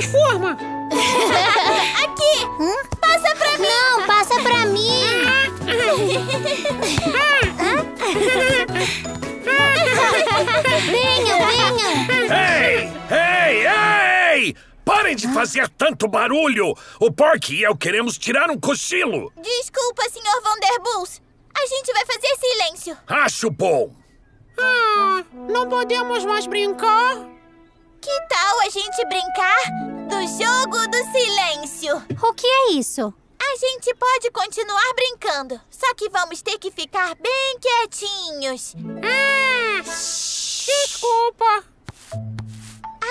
transforma! Aqui! Passa pra mim! Não, passa pra mim! venham, venham! Ei! Ei! Ei! Parem de fazer tanto barulho! O Porky e eu queremos tirar um cochilo! Desculpa, Sr. Vanderbulls. A gente vai fazer silêncio. Acho bom! Ah, não podemos mais brincar? Que tal a gente brincar do jogo do silêncio? O que é isso? A gente pode continuar brincando, só que vamos ter que ficar bem quietinhos. Ah, desculpa!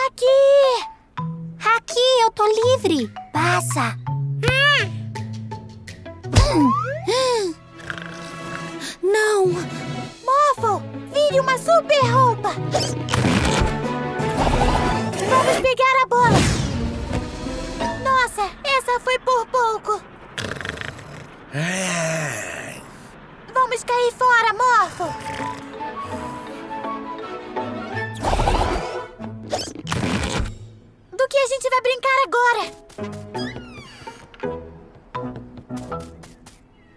Aqui! Aqui, eu tô livre! Passa! Não! Morphle, vire uma super roupa! Vamos pegar a bola! Nossa, essa foi por pouco! É. Vamos cair fora, Morphle! Do que a gente vai brincar agora?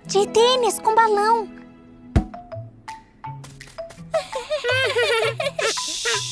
De tênis com balão!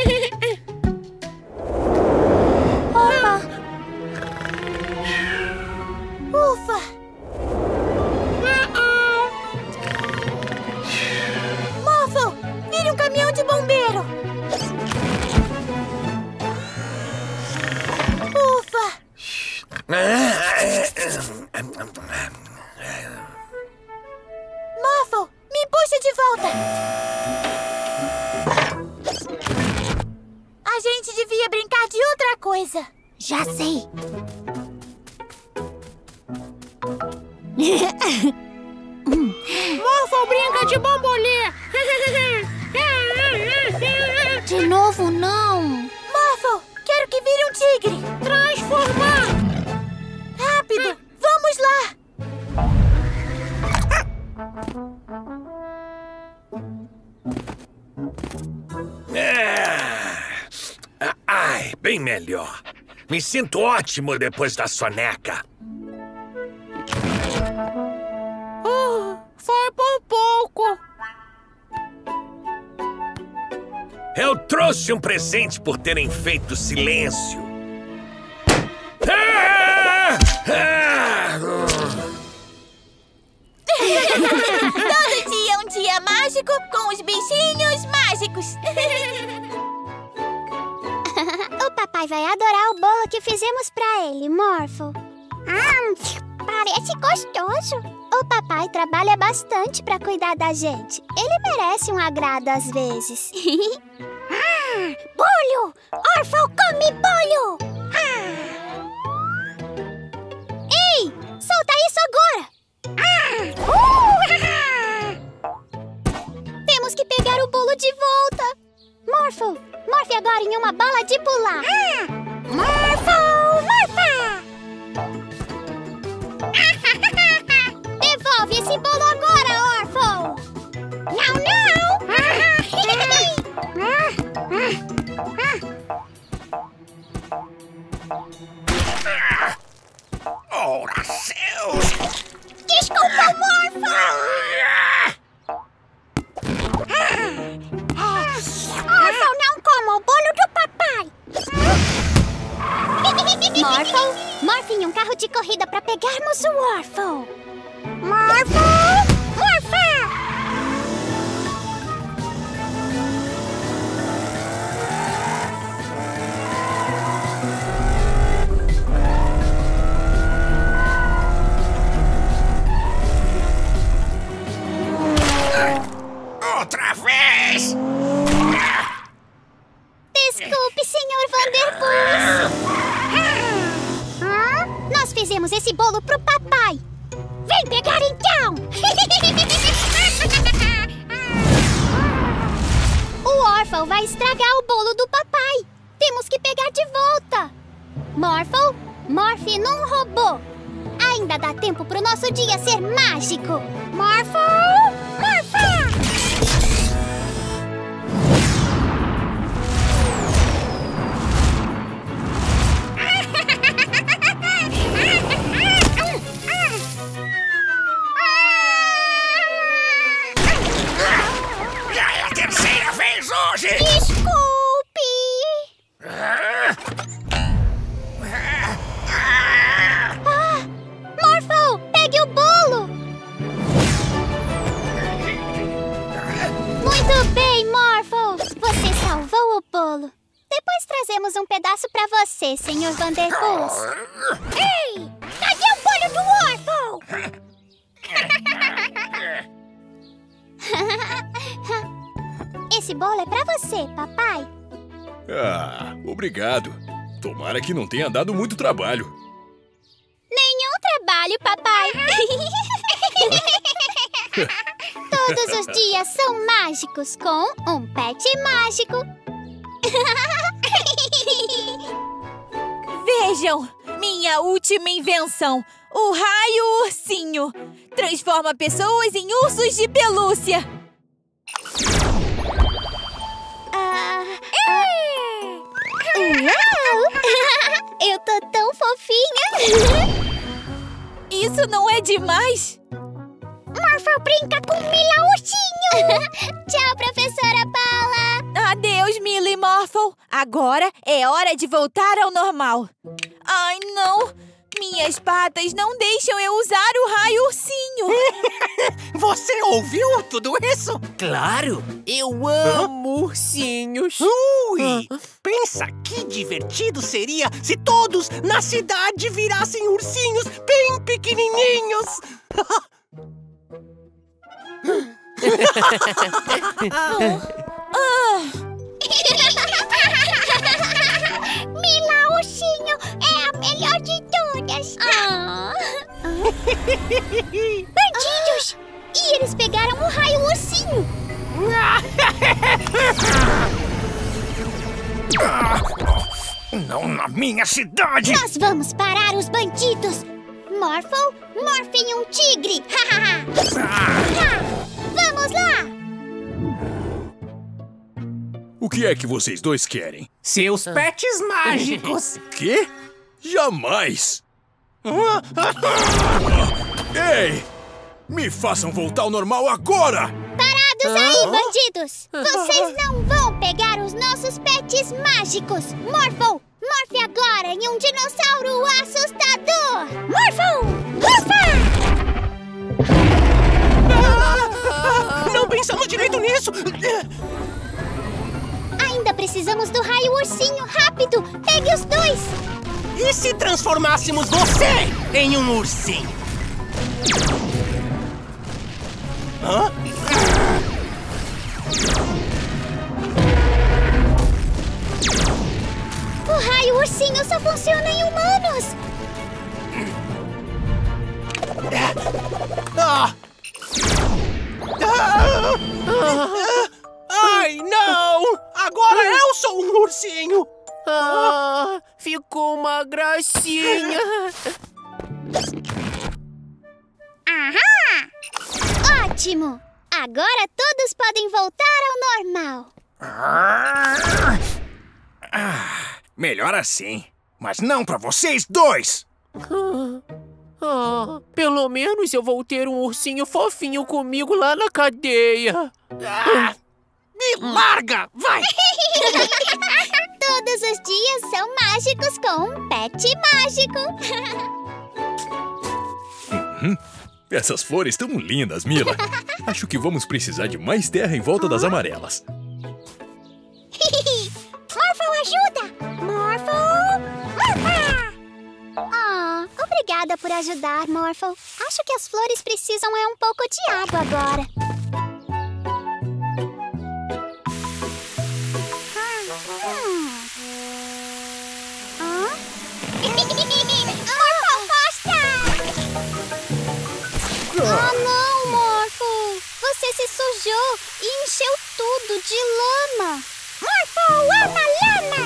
Me sinto ótimo depois da soneca. Oh, foi por pouco! Eu trouxe um presente por terem feito silêncio. O papai trabalha bastante pra cuidar da gente. Ele merece um agrado às vezes. ah, bolho! Orfo come bolho! Ah. Ei, solta isso agora! Ah. Uh, Temos que pegar o bolo de volta. Morpho, morfe agora em uma bola de pular. Morpho, morfa! Devolve esse bolo agora, Orpho! Não, Ora, céus! não! Desculpa, Morpho! Orpho, não coma o bolo do papai! Morpho, morfe em um carro de corrida para pegarmos o Orpho! Morfa! Outra vez! Desculpe, senhor Vanderbus! Hã? Nós fizemos esse bolo pro papai! Vem pegar então! o Orphle vai estragar o bolo do papai! Temos que pegar de volta! Morphle, morfe num robô! Ainda dá tempo pro nosso dia ser mágico! Morphle, morfa! Desculpe! Ah, Morpho, pegue o bolo! Muito bem, Morpho! Você salvou o bolo. Depois trazemos um pedaço pra você, Sr. Vanderpuls. Ei! Cadê o bolo do Morpho? Esse bolo é pra você, papai. Ah, obrigado. Tomara que não tenha dado muito trabalho. Nenhum trabalho, papai. Todos os dias são mágicos com um pet mágico. Vejam, minha última invenção, o raio ursinho. Transforma pessoas em ursos de pelúcia. Uau! Eu tô tão fofinha! Isso não é demais? Morphle brinca com Mila Ursinho! Tchau, professora Paula! Adeus, Millie Morphle. Agora é hora de voltar ao normal. Ai, não! Minhas patas não deixam eu usar o raio ursinho. Você ouviu tudo isso? Claro, eu amo ursinhos. Ui! Pensa que divertido seria se todos na cidade virassem ursinhos bem pequenininhos! Mila Ursinho é a melhor de todas! Ah. Bandidos! E eles pegaram o raio ursinho! Não na minha cidade! Nós vamos parar os bandidos! Morphle, morfe em um tigre! Ha! Vamos lá! O que é que vocês dois querem? Seus pets mágicos! Quê? Jamais! Ei! Me façam voltar ao normal agora! Parados aí, bandidos! Vocês não vão pegar os nossos pets mágicos! Morphle, morfe agora em um dinossauro assustador! Morphle! Morfa! Não pensamos direito nisso! Ainda precisamos do raio ursinho! Rápido! Pegue os dois! E se transformássemos você em um ursinho? Hã? O raio ursinho só funciona em humanos! Ah! Ah! Ah! Ai, não! Agora eu sou um ursinho! Ah, ficou uma gracinha. Ahá! Ótimo! Agora todos podem voltar ao normal! Melhor assim. Mas não pra vocês dois! Ah, pelo menos eu vou ter um ursinho fofinho comigo lá na cadeia. Ah! Me larga! Vai! Todos os dias são mágicos com um pet mágico! Essas flores tão lindas, Mila. Acho que vamos precisar de mais terra em volta das amarelas. Morphle, ajuda! Morphle! Morphle! Ah, obrigada por ajudar, Morphle. Acho que as flores precisam é um pouco de água agora. Você se sujou e encheu tudo de lama! Morphle, ama lama!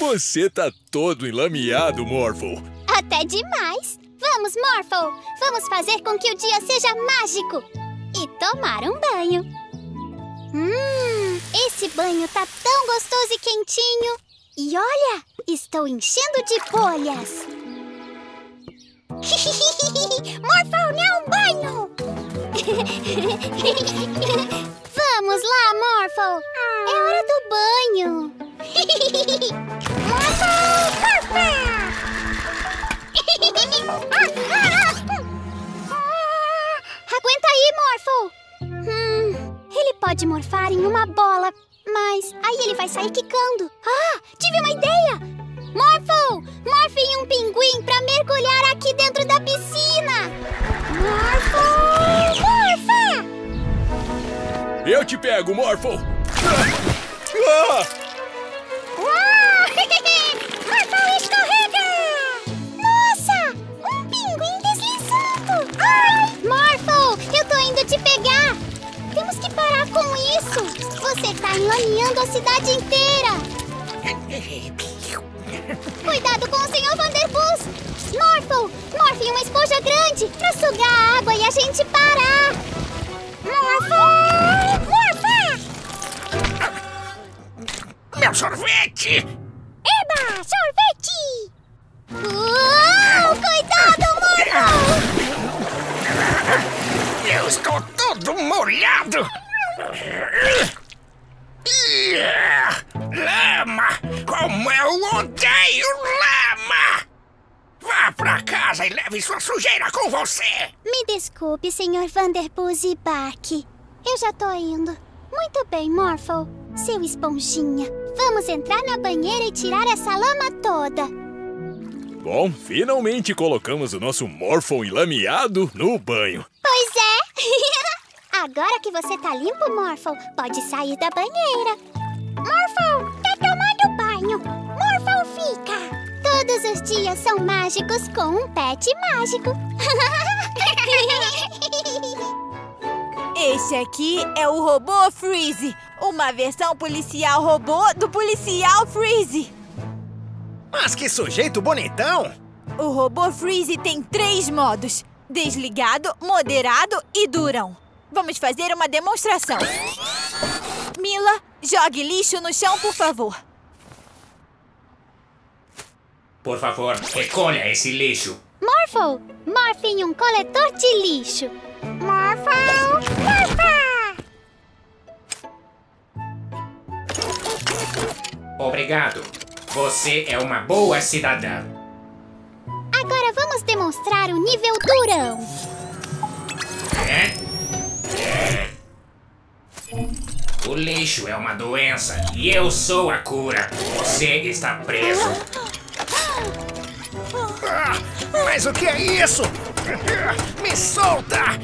Você tá todo enlameado, Morphle. Até demais! Vamos, Morphle! Vamos fazer com que o dia seja mágico! E tomar um banho! Hum, esse banho tá tão gostoso e quentinho! E olha, estou enchendo de bolhas! Morphle, não um banho! Vamos lá, Morphle! É hora do banho! Morphle, Morphle! Aguenta aí, Morphle! pode morfar em uma bola, mas aí ele vai sair quicando. Ah, tive uma ideia! Morphle, morfe em um pinguim pra mergulhar aqui dentro da piscina! Morphle, morfa! Eu te pego, Morphle! Ah! Escorrega! Nossa! Um pinguim deslizando! Ai! Eu tô indo te pegar! Temos que parar com isso! Você tá enlameando a cidade inteira! Cuidado com o Sr. Vanderbuss! Morphle, morfe em uma esponja grande pra sugar a água e a gente parar! Morphle! Morfa! Meu sorvete! Eba! Sorvete! Uau! Cuidado, Morphle! Eu estou todo molhado! Lama! Como eu odeio lama! Vá pra casa e leve sua sujeira com você! Me desculpe, Sr. Vanderbuss e Bark. Eu já tô indo. Muito bem, Morphle. Seu esponjinha. Vamos entrar na banheira e tirar essa lama toda. Bom, finalmente colocamos o nosso Morphle enlameado no banho. Pois é! Agora que você tá limpo, Morphle, pode sair da banheira. Morphle, quer tomar do banho? Morphle fica. Todos os dias são mágicos com um pet mágico. Este aqui é o robô Freeze, uma versão policial robô do policial Freeze. Mas que sujeito bonitão! O robô Freeze tem três modos: desligado, moderado e durão. Vamos fazer uma demonstração. Mila, jogue lixo no chão, por favor. Por favor, recolha esse lixo. Morphle, morfe em um coletor de lixo. Morphle, morfa! Obrigado. Você é uma boa cidadã. Agora vamos demonstrar o nível durão. É? O lixo é uma doença e eu sou a cura. Você está preso. Ah, mas o que é isso? Me solta!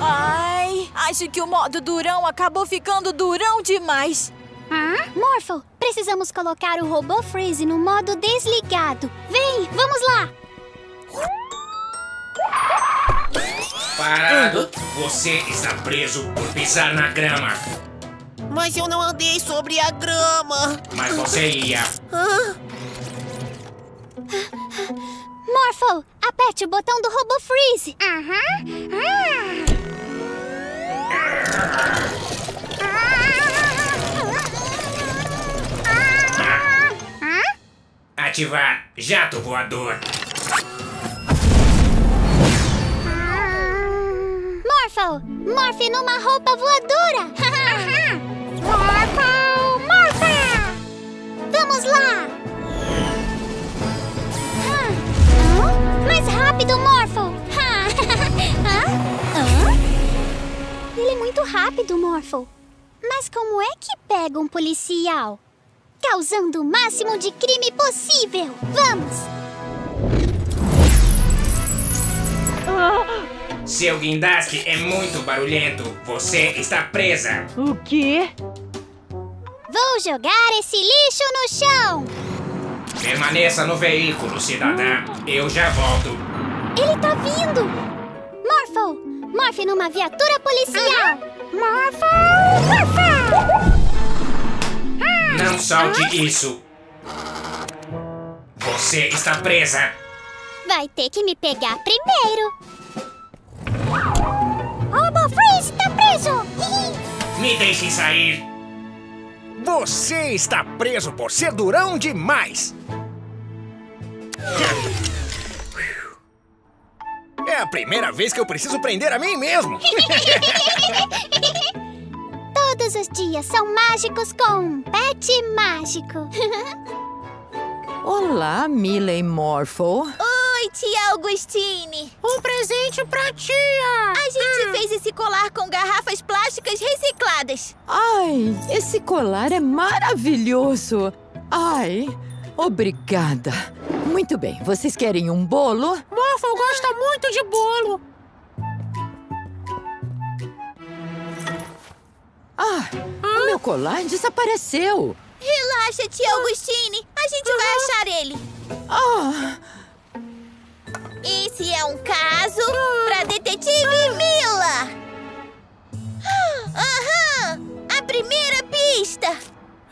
Ai, acho que o modo durão acabou ficando durão demais. Morphle, precisamos colocar o robô Freeze no modo desligado. Vem, vamos lá! Parado. Você está preso por pisar na grama. Mas eu não andei sobre a grama. Mas você ia. Morphle, aperte o botão do robô Freeze. Aham. Ativar jato voador. Morphle, morfe numa roupa voadora. Morphle, morfa! Vamos lá! Mais rápido, Morphle! Ele é muito rápido, Morphle. Mas como é que pega um policial? Causando o máximo de crime possível! Vamos! Seu guindaste é muito barulhento. Você está presa. O quê? Vou jogar esse lixo no chão! Permaneça no veículo, cidadã. Eu já volto. Ele tá vindo! Morphle, morfe numa viatura policial! Morphle, morfa! Não solte isso. Você está presa. Vai ter que me pegar primeiro! Robo Freeze tá preso! Me deixe sair. Você está preso por ser durão demais! É a primeira vez que eu preciso prender a mim mesmo! Todos os dias são mágicos com um pet mágico. Olá, Mila e Morphle. Oi, Oi, tia Augustine. Um presente pra tia! A gente fez esse colar com garrafas plásticas recicladas. Ai, esse colar é maravilhoso! Ai, obrigada. Muito bem, vocês querem um bolo? Morphle gosta muito de bolo. Ah, o meu colar desapareceu. Relaxa, tia Augustine. A gente vai achar ele. Ah, Esse é um caso pra detetive Mila. Aham! A primeira pista.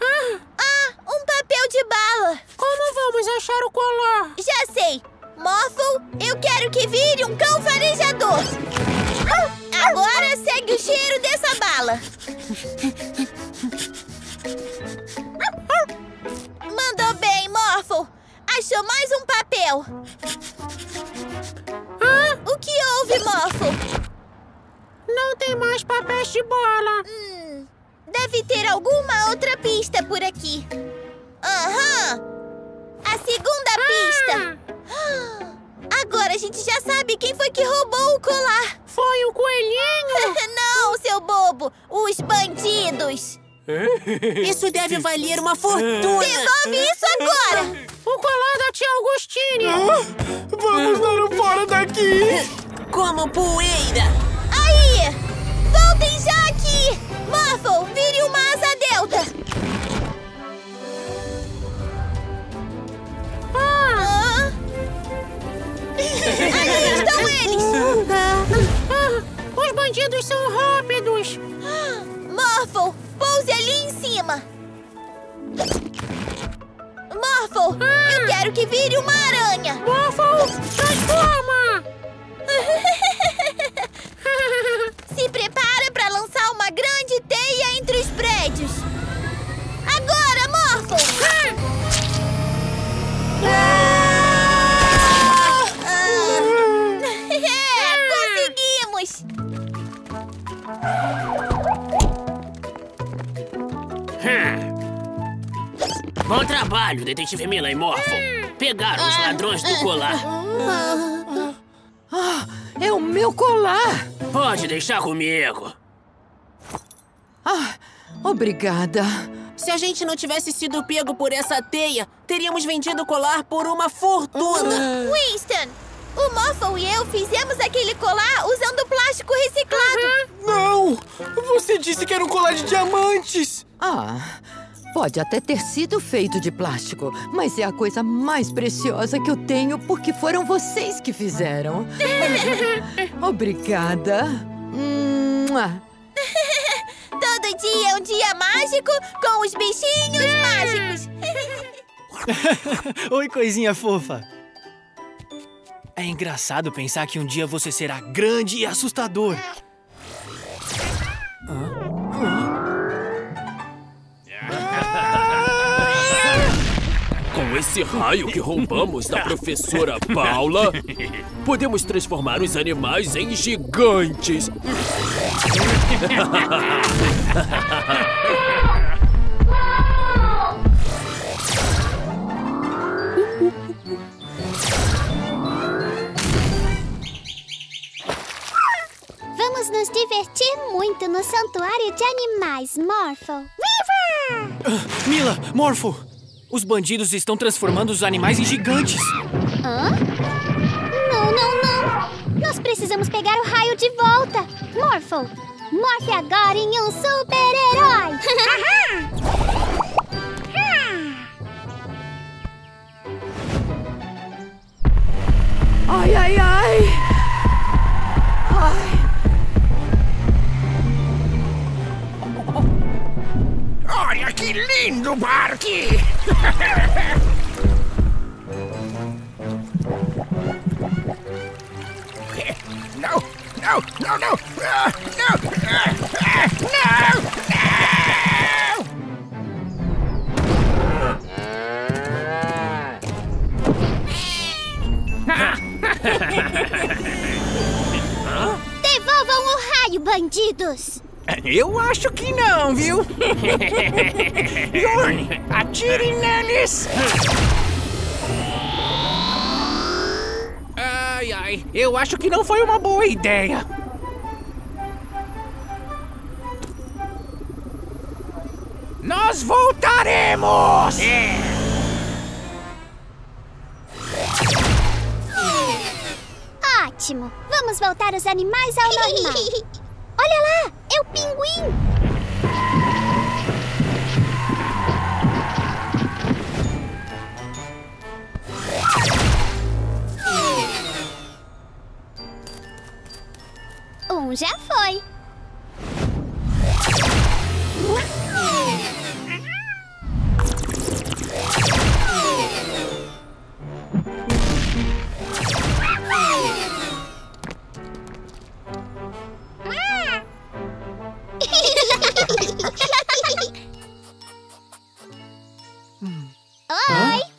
Ah, um papel de bala. Como vamos achar o colar? Já sei. Morphle, eu quero que vire um cão farejador. Agora segue o cheiro dessa bala. Mandou bem, Morphle. Achou mais um papel. O que houve, Morphle? Não tem mais papéis de bala. Hum, deve ter alguma outra pista por aqui. Aham! A segunda pista. Agora a gente já sabe quem foi que roubou o colar. Foi o coelhinho? Não, seu bobo! Os bandidos! Isso deve valer uma fortuna. Devolve isso agora! O colar da tia Augustine. Vamos dar um fora daqui. Como poeira. Aí! Voltem já aqui! Muffle, vire uma asa delta! Aí estão eles! Ah, os bandidos são rápidos. Morphle, pouse ali em cima! Morphle, eu quero que vire uma aranha! Morphle, transforma! Se prepara para lançar uma grande teia entre os prédios! Agora, Morphle! É, Bom trabalho, detetive Mila e Morphle. Pegaram os ladrões do colar. ah, é o meu colar. Pode deixar comigo. Ah, obrigada. Se a gente não tivesse sido pego por essa teia, teríamos vendido o colar por uma fortuna. Winston, o Morphle e eu fizemos aquele colar usando plástico reciclado. Não! Você disse que era um colar de diamantes. Ah, pode até ter sido feito de plástico, mas é a coisa mais preciosa que eu tenho porque foram vocês que fizeram. Obrigada. Todo dia é um dia mágico com os bichinhos mágicos. Oi, coisinha fofa. É engraçado pensar que um dia você será grande e assustador. Com esse raio que roubamos da professora Paula, podemos transformar os animais em gigantes. Vamos nos divertir muito no santuário de animais, Morphle. Viva! Mila, Morpho, os bandidos estão transformando os animais em gigantes. Hã? Não, não, não. Nós precisamos pegar o raio de volta. Morphle, morfe agora em um super-herói. Ai, ai, ai. Ai. Que lindo parque! Não, não, não, não! Não! Não! Não! Devolvam o raio, bandidos. Eu acho que não, viu? Yorn, atire neles! Ai, eu acho que não foi uma boa ideia. Nós voltaremos! Ótimo! Vamos voltar os animais ao normal. Olha lá! É o pinguim! Um já foi.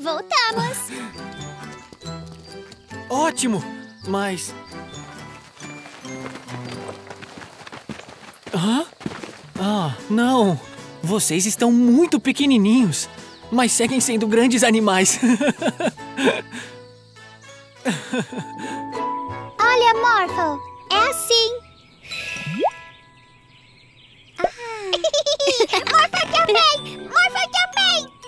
Voltamos. Ótimo! Mas. Hã? Ah, não! Vocês estão muito pequenininhos, mas seguem sendo grandes animais. Olha, Morphle, é assim. Ah. Morphle também! Morphle também!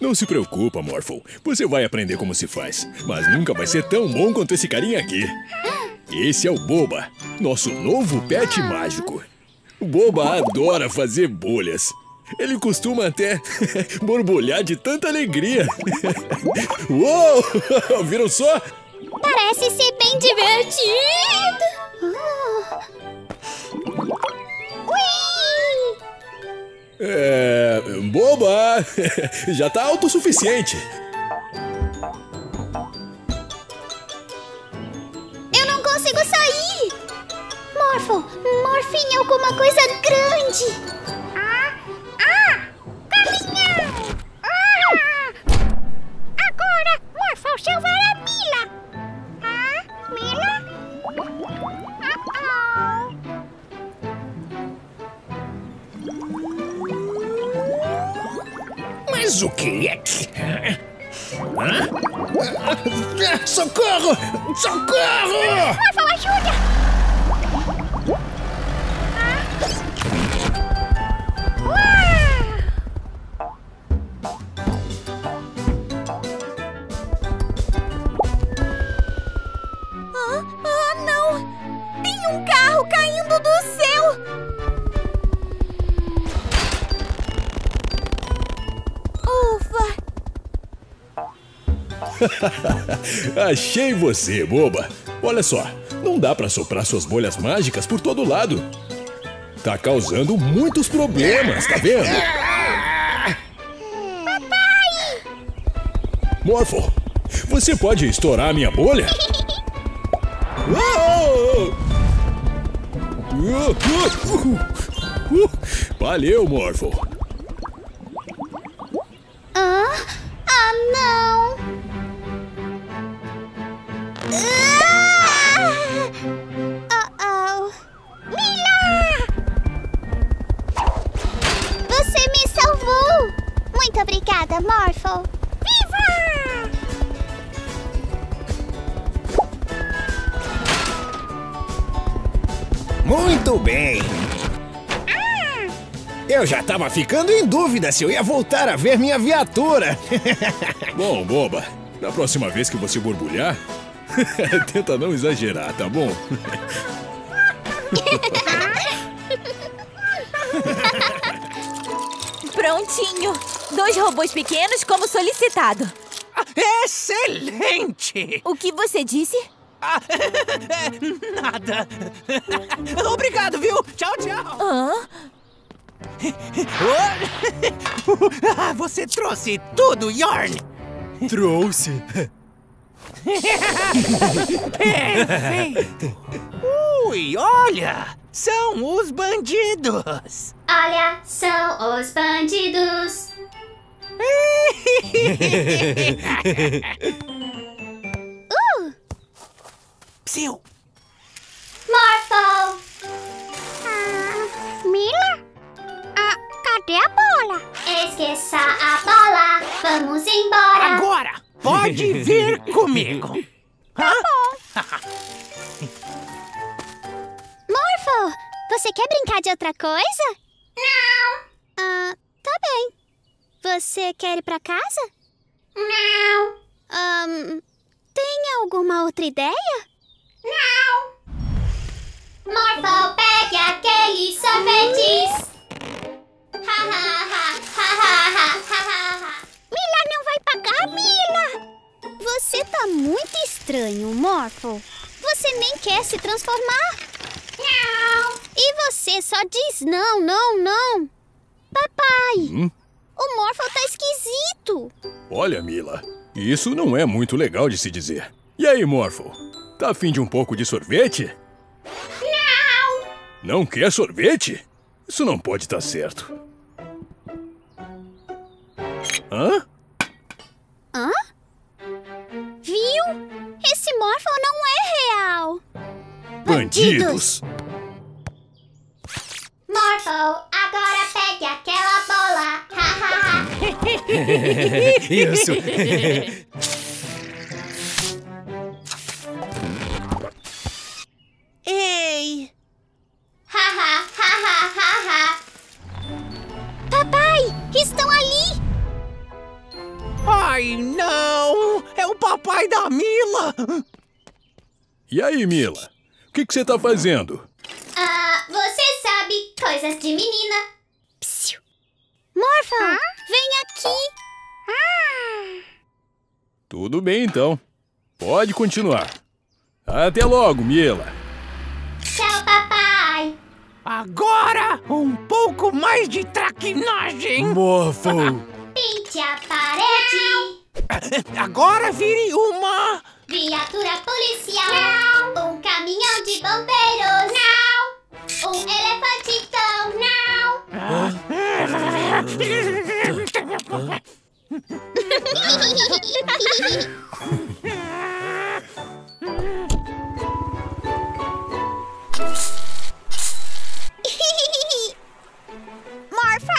Não se preocupa, Morphle. Você vai aprender como se faz. Mas nunca vai ser tão bom quanto esse carinha aqui. Esse é o Boba, nosso novo pet mágico. O Boba adora fazer bolhas. Ele costuma até borbulhar de tanta alegria. Uou! Viram só? Parece ser bem divertido. Ui! É. Boba! Já tá autossuficiente. Eu não consigo sair! Morphle, morfe em alguma coisa grande! Ah! Ah! Ah! Agora, Morphle salvará a Mila! Ah? Mila? Mas o que é que. Hã? Ah, Socorro! Socorro! Morphle, ajuda! Achei você, boba. Olha só, não dá pra soprar suas bolhas mágicas por todo lado. Tá causando muitos problemas, tá vendo? Morphle, você pode estourar a minha bolha? Valeu, Morphle. Tava ficando em dúvida se eu ia voltar a ver minha viatura. Bom, boba, da próxima vez que você borbulhar, tenta não exagerar, tá bom? Prontinho! Dois robôs pequenos como solicitado. Excelente! O que você disse? Ah, nada. Obrigado, viu? Tchau, tchau. Hã? Ah, Você trouxe tudo, Yarn! Trouxe. Perfeito! Ui, olha! São os bandidos! Olha, são os bandidos! Uh! Psiu! Morphle! Ah, Mila? Cadê a bola? Esqueça a bola, vamos embora! Agora! pode vir comigo. Morpho, você quer brincar de outra coisa? Não. Ah, tá bem. Você quer ir pra casa? Não. Ahn, tem alguma outra ideia? Não. Morpho, pegue aqueles sorvetes. Mila não vai pagar, Mila. Você tá muito estranho, Morpho. Você nem quer se transformar. Não. E você só diz não, não, não. Papai, Hum? o Morpho tá esquisito. Olha, Mila, isso não é muito legal de se dizer. E aí, Morpho? Tá afim de um pouco de sorvete? Não. Não quer sorvete? Isso não pode estar certo. Hã? Hã? Viu? Esse Morpho não é real. Bandidos! Morpho, agora pegue aquela bola. Isso. Ei! Ha, ha, ha, ha, ha, ha. Papai, estão ali. Ai, não! É o papai da Mila! E aí, Mila? O que que você tá fazendo? Ah, você sabe coisas de menina. Psiu. Morpho, vem aqui. Tudo bem, então. Pode continuar. Até logo, Mila. Tchau, papai. Agora, um pouco mais de traquinagem! Morpho! Pinte a parede. Agora vire uma... Viatura policial. Um caminhão de bombeiros. Não. Um elefantitão. Não. Morpho!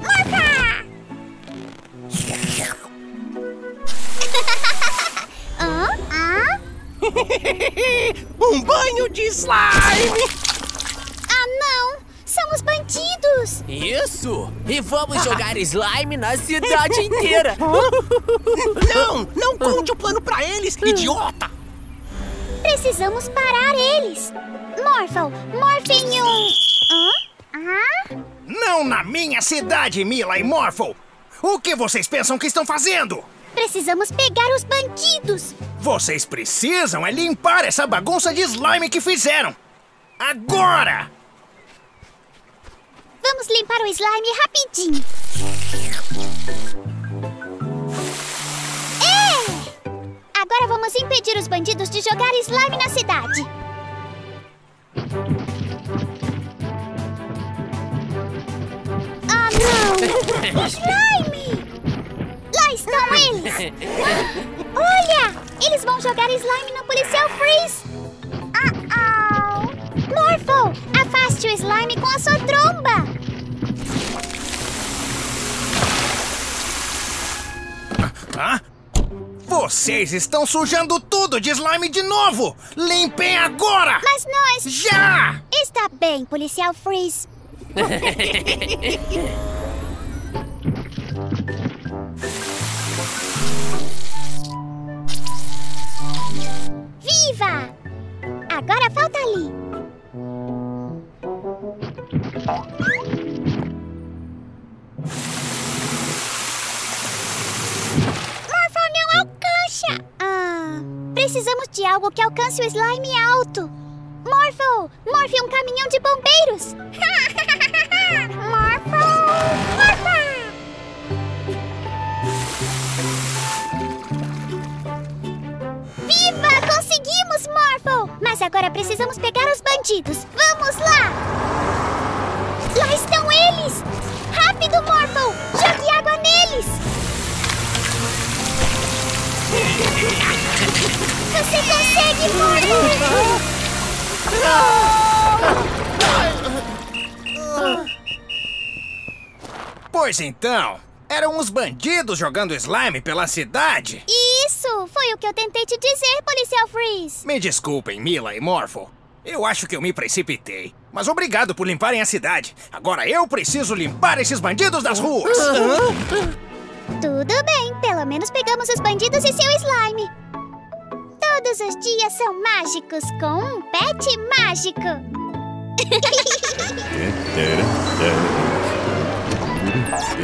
Morpho! Hã? um banho de slime! Ah, não! São os bandidos! Isso! E vamos jogar slime na cidade inteira! Não! Não conte o plano pra eles, idiota! Precisamos parar eles! Morphle, morfe em um... Hã? Não na minha cidade, Mila e Morphle! O que vocês pensam que estão fazendo? Precisamos pegar os bandidos! Vocês precisam é limpar essa bagunça de slime que fizeram! Agora! Vamos limpar o slime rapidinho! É! Agora vamos impedir os bandidos de jogar slime na cidade! Ah, não! Slime! Estão eles! Olha! Eles vão jogar slime no policial Freeze! Uh-oh! Morphle, afaste o slime com a sua tromba! Hã? Vocês estão sujando tudo de slime de novo! Limpem agora! Mas nós... Já! Está bem, policial Freeze. Viva! Agora falta ali. Morphle não alcança! Ah, precisamos de algo que alcance o slime alto. Morphle! Morphe um caminhão de bombeiros! Morphle! Morphle! Viva! Conseguimos, Morphle! Mas agora precisamos pegar os bandidos. Vamos lá! Lá estão eles! Rápido, Morphle! Jogue água neles! Você consegue, Morphle! Pois então, Eram os bandidos jogando slime pela cidade. Isso! Foi o que eu tentei te dizer, policial Freeze. Me desculpem, Mila e Morpho. Eu acho que eu me precipitei. Mas obrigado por limparem a cidade. Agora eu preciso limpar esses bandidos das ruas. Tudo bem, pelo menos pegamos os bandidos e seu slime. Todos os dias são mágicos com um pet mágico. Mm-hmm.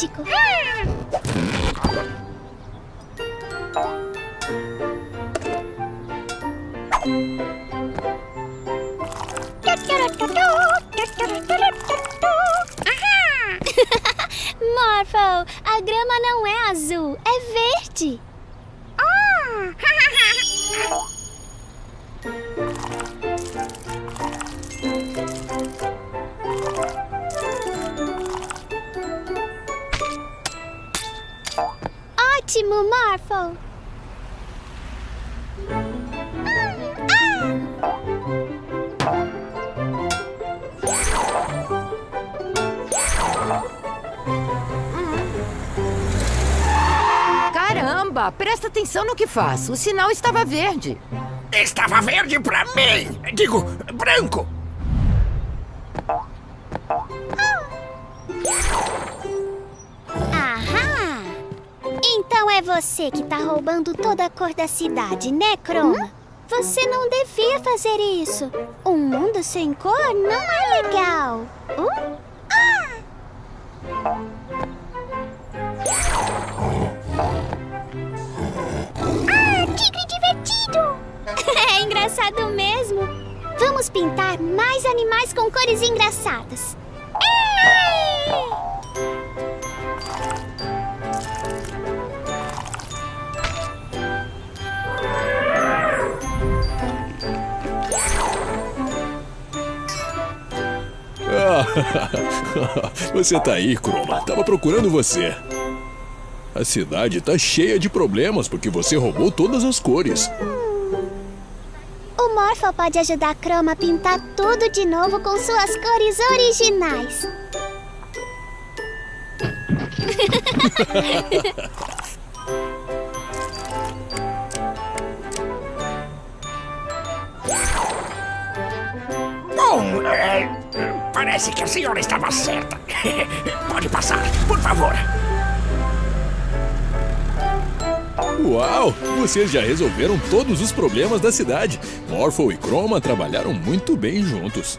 México. Atenção no que faz. O sinal estava verde. Estava verde pra mim. Digo, branco. Ahá! Então é você que tá roubando toda a cor da cidade, né, Chroma? Você não devia fazer isso. Um mundo sem cor não é legal. Você tá aí, Chroma. Tava procurando você. A cidade tá cheia de problemas porque você roubou todas as cores. O Morphle pode ajudar a Chroma a pintar tudo de novo com suas cores originais. Vocês já resolveram todos os problemas da cidade. Morphle e Chroma trabalharam muito bem juntos.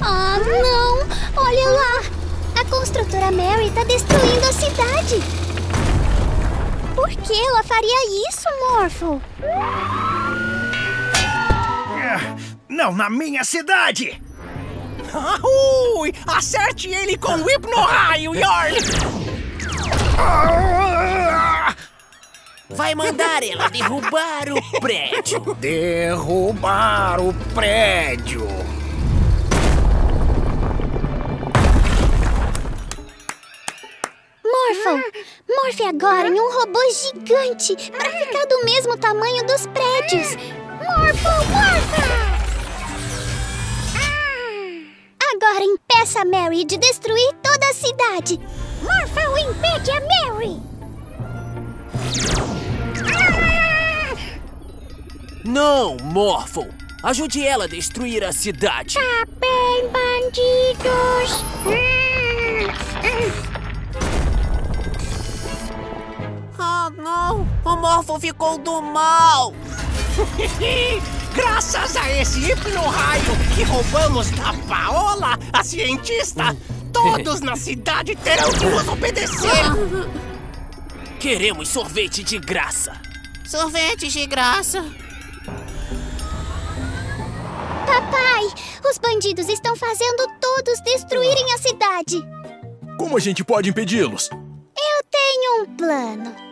Ah, não! Olha lá! A construtora Mary tá destruindo a cidade! Por que ela faria isso, Morphle? Ah, Não na minha cidade! Ah, ui! Acerte ele com o hipno-raio, Yorn! Vai mandar ela derrubar o prédio. Derrubar o prédio. Morphle! Morphe agora em um robô gigante pra ficar do mesmo tamanho dos prédios! Morphle, Morphle! Agora impeça a Mary de destruir toda a cidade! Morphle impede a Mary! Não, Morphle. Ajude ela a destruir a cidade. Tá bem, bandidos! Ah, não! O Morphle ficou do mal! Graças a esse hipno-raio que roubamos da Paola, a cientista, todos na cidade terão que nos obedecer! Queremos sorvete de graça. Sorvete de graça. Papai, os bandidos estão fazendo todos destruírem a cidade. Como a gente pode impedi-los? Eu tenho um plano.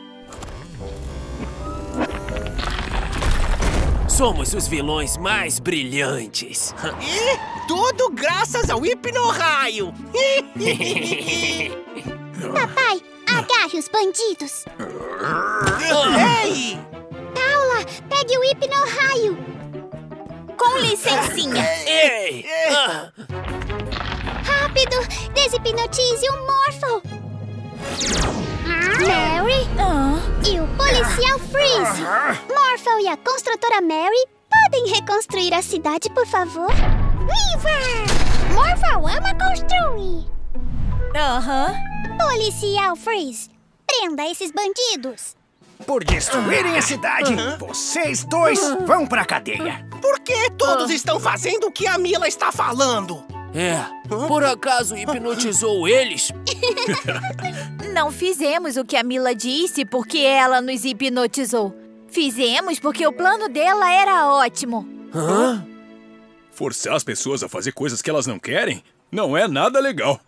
Somos os vilões mais brilhantes. E tudo graças ao hipno-raio. Papai, agarre os bandidos. Ei! Paula, pegue o hipno-raio. Com licencinha. Ei! Ah, Rápido, deshipnotize o Morphle. Mary Ah, e o policial Freeze. Morphle e a construtora Mary podem reconstruir a cidade, por favor? Viva! Morphle ama construir. Aham. Policial Freeze, prenda esses bandidos. Por destruírem a cidade, vocês dois vão pra cadeia. Por que todos estão fazendo o que a Mila está falando? É, por acaso hipnotizou eles? Não fizemos o que a Mila disse porque ela nos hipnotizou. Fizemos porque o plano dela era ótimo. Hã? Forçar as pessoas a fazer coisas que elas não querem não é nada legal.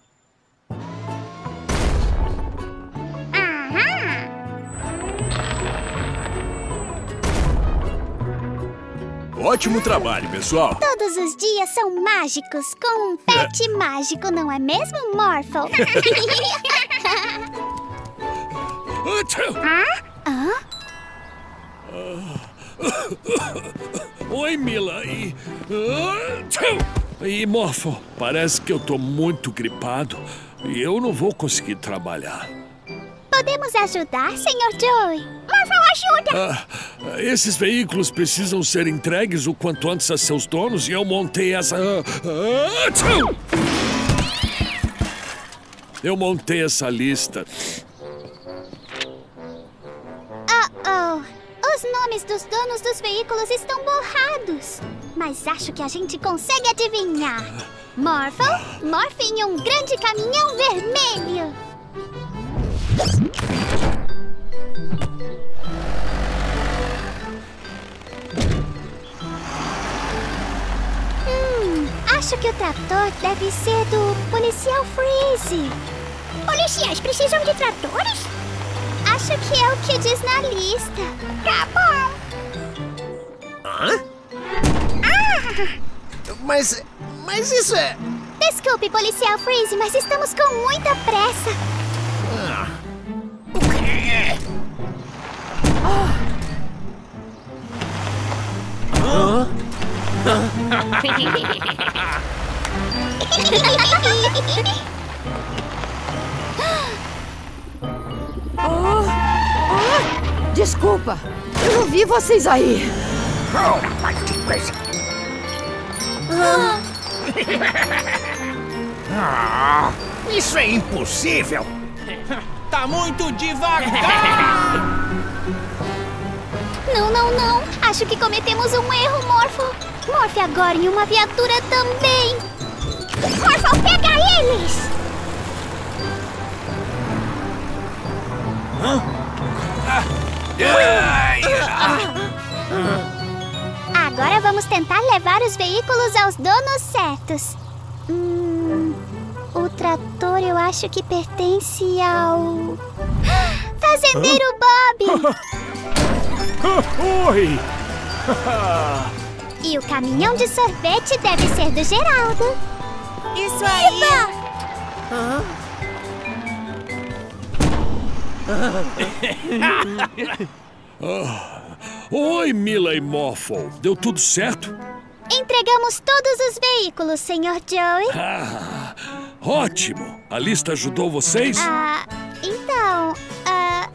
Ótimo trabalho, pessoal. Todos os dias são mágicos com um pet mágico, não é mesmo, Morphle? Achoo! Hã? Oi, Mila. E. Achoo! E, Morpho, parece que eu tô muito gripado e eu não vou conseguir trabalhar. Podemos ajudar, Sr. Joey? Morphle, ajuda! Ah, esses veículos precisam ser entregues o quanto antes a seus donos e eu montei essa. ah, ah! Eu montei essa lista. Oh, os nomes dos donos dos veículos estão borrados. Mas acho que a gente consegue adivinhar. Morphle, morfe em um grande caminhão vermelho. Hum, acho que o trator deve ser do policial Freeze. Policiais precisam de tratores? Acho que é o que diz na lista. Tá bom. Mas. Mas isso é. Desculpe, policial Freeze, mas estamos com muita pressa. O quê? Desculpa, eu não vi vocês aí. Oh, mas que coisa. Ah, isso é impossível. Tá muito devagar! Não, não, não. Acho que cometemos um erro, Morpho. Morfe agora em uma viatura também. Morpho, pega eles! Agora vamos tentar levar os veículos aos donos certos. Hum, trator eu acho que pertence ao. Fazendeiro Bob! Oi! E o caminhão de sorvete deve ser do Geraldo. Isso aí. Viva! Oi, Mila e Morphle. Deu tudo certo? Entregamos todos os veículos, Sr. Joey. Ah, ótimo! A lista ajudou vocês? Ah, então. Ah...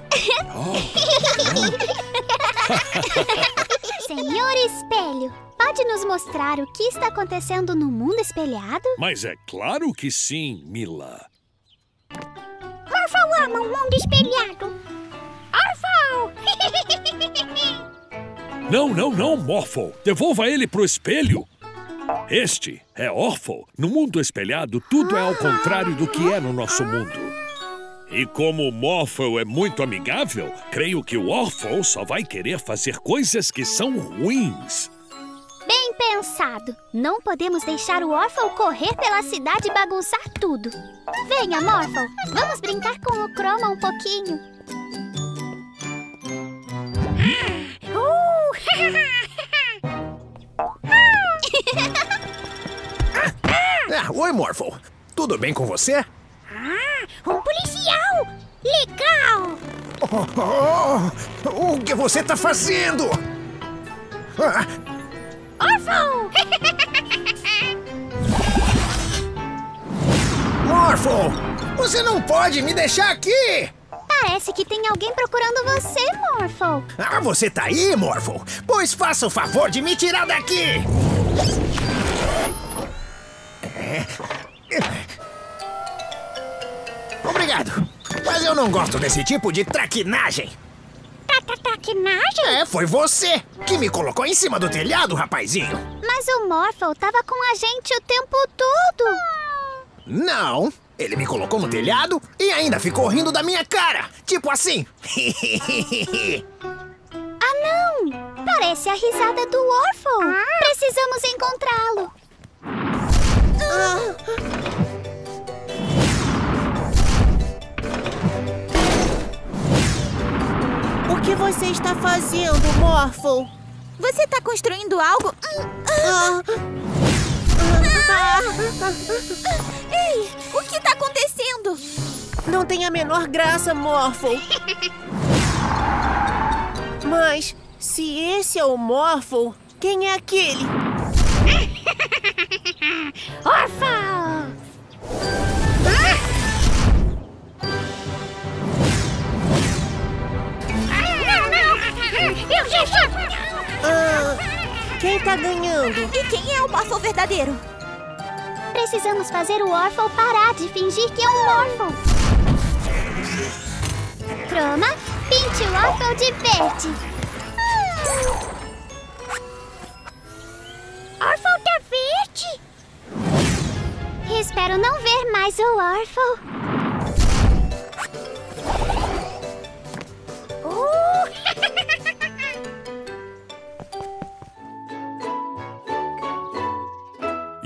Senhor Espelho, pode nos mostrar o que está acontecendo no mundo espelhado? Mas é claro que sim, Mila. Morphle ama o mundo espelhado. Morphle! Não, não, não, Morphle. Devolva ele pro espelho. Este é Orphle. No mundo espelhado, tudo é ao contrário do que é no nosso mundo. E como o Morphle é muito amigável, creio que o Orphle só vai querer fazer coisas que são ruins. Bem pensado. Não podemos deixar o Orphle correr pela cidade e bagunçar tudo. Venha, Morphle. Vamos brincar com o Chroma um pouquinho. Ah, oi, Morphle. Tudo bem com você? Ah, um policial! Legal! Oh, oh, o que você tá fazendo? Ah, Orphle! Morphle! Você não pode me deixar aqui! Parece que tem alguém procurando você, Morphle. Ah, você tá aí, Morphle? Pois faça o favor de me tirar daqui! É. Obrigado. Mas eu não gosto desse tipo de traquinagem. Traquinagem? É, foi você que me colocou em cima do telhado, rapazinho. Mas o Morphle tava com a gente o tempo todo. Não, ele me colocou no telhado e ainda ficou rindo da minha cara. Tipo assim. ah, não! Parece a risada do Orphle. Precisamos encontrá-lo. O que você está fazendo, Morphle? Você está construindo algo? Ah. Ei, o que está acontecendo? Não tem a menor graça, Morphle. Mas, se esse é o Morphle, quem é aquele? Orphle! Eu já Ah, quem tá ganhando? E quem é o Morphle verdadeiro? Precisamos fazer o Orphle parar de fingir que é um Morphle. Chroma, pinte o Orphle de verde. Orphle tá verde? Espero não ver mais o Orphle.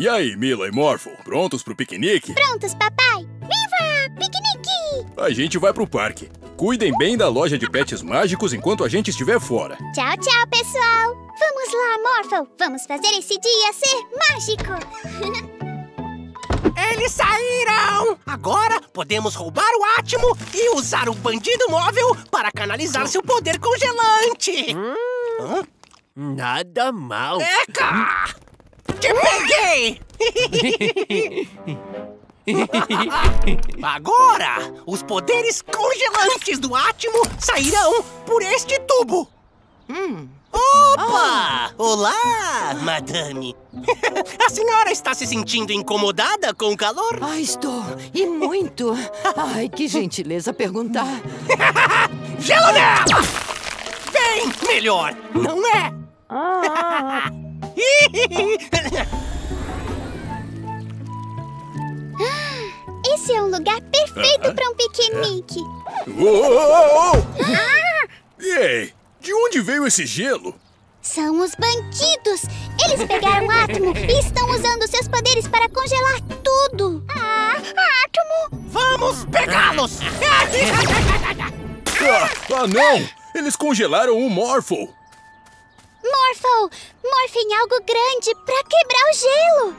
E aí, Mila e Morphle, prontos pro piquenique? Prontos, papai! Viva! Piquenique! A gente vai pro parque. Cuidem bem da loja de pets mágicos enquanto a gente estiver fora. Tchau, tchau, pessoal! Vamos lá, Morphle! Vamos fazer esse dia ser mágico! Eles saíram! Agora podemos roubar o Átimo e usar o bandido móvel para canalizar seu poder congelante! Hã? Nada mal. Eca! Te peguei! Agora, os poderes congelantes do Átimo sairão por este tubo. Opa! Olá, madame. A senhora está se sentindo incomodada com o calor? Ah, estou. E muito. Ai, que gentileza perguntar. Gelo nela! Bem melhor, não é? Esse é um lugar perfeito para um piquenique. Uou! Ei, de onde veio esse gelo? São os bandidos! Eles pegaram o átomo e estão usando seus poderes para congelar tudo! Ah, átomo! Vamos pegá-los! Ah, ah, não! Eles congelaram o Morphle! Morphle! Morfe em algo grande para quebrar o gelo!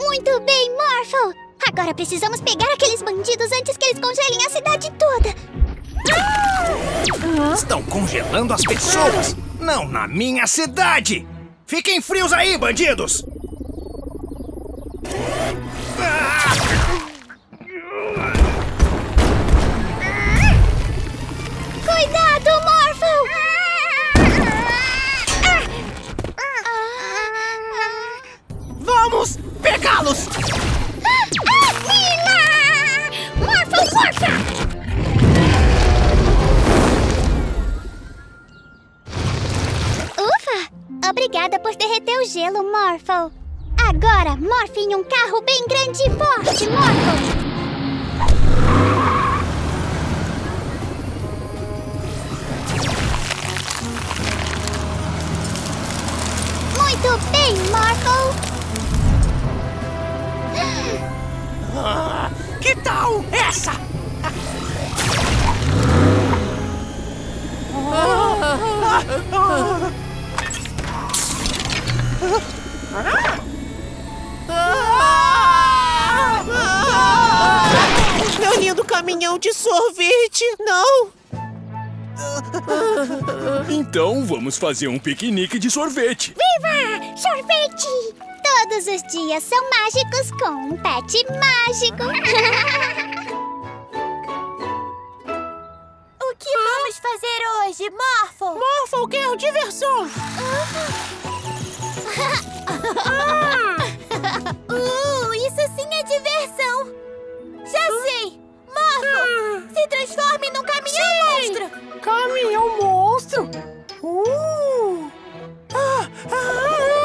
Muito bem, Morphle! Agora precisamos pegar aqueles bandidos antes que eles congelem a cidade toda! Estão congelando as pessoas! Não na minha cidade! Fiquem frios aí, bandidos! Cuidado, Morphle! Vamos pegá-los! Mila! Morphle! Ufa! Obrigada por derreter o gelo, Morphle. Agora, morfe em um carro bem grande e forte, Morphle! Bem, Morphle? Ah, que tal essa? Meu lindo caminhão de sorvete, não! Então vamos fazer um piquenique de sorvete. Viva! Sorvete! Todos os dias são mágicos com um pet mágico. O que vamos fazer hoje, Morphle? Morphle quer diversão! uh, isso sim é diversão! Já sei! Morphle, se transforme num caminhão monstro! Caminhão monstro? Uh! Ah, ah, ah,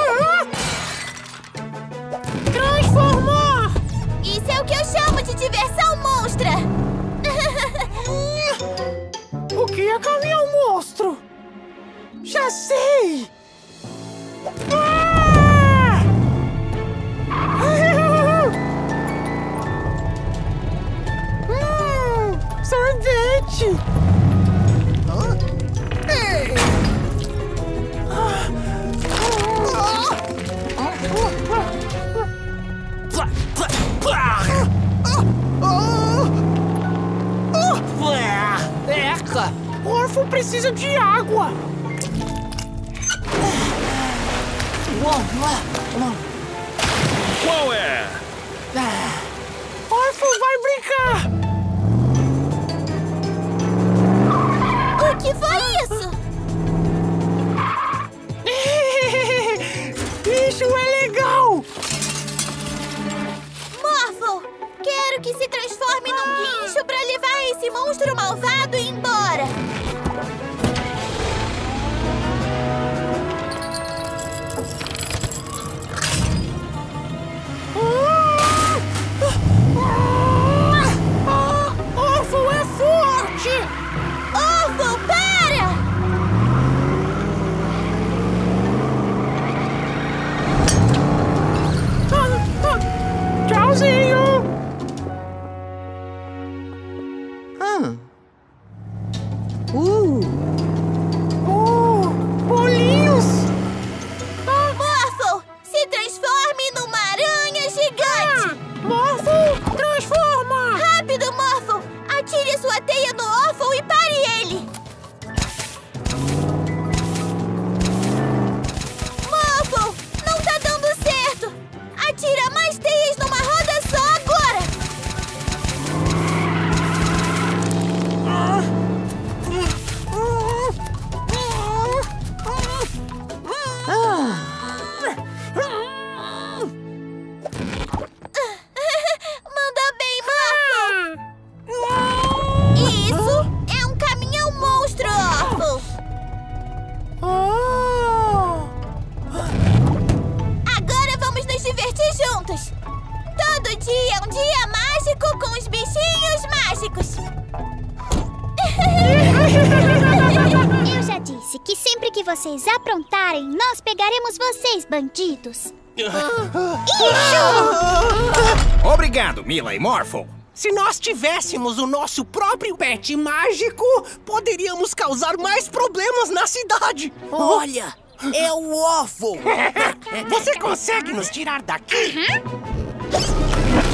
vocês aprontarem, nós pegaremos vocês, bandidos. Obrigado, Mila e Morphle. Se nós tivéssemos o nosso próprio pet mágico, poderíamos causar mais problemas na cidade. Olha, é o Orfo! Você consegue nos tirar daqui?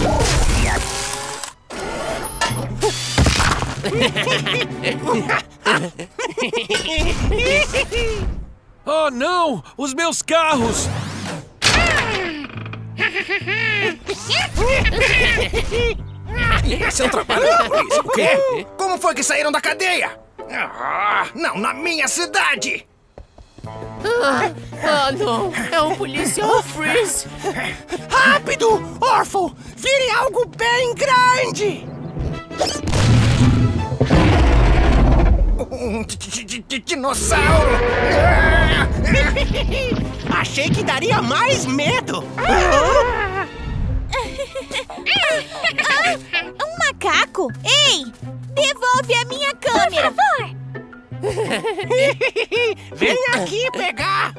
Oh, Os meus carros! Esse é um trabalho deles. O quê? Como foi que saíram da cadeia? Ah, não na minha cidade! Daria mais medo! Um macaco? Ei! Devolve a minha câmera! Por favor! Vem aqui pegar!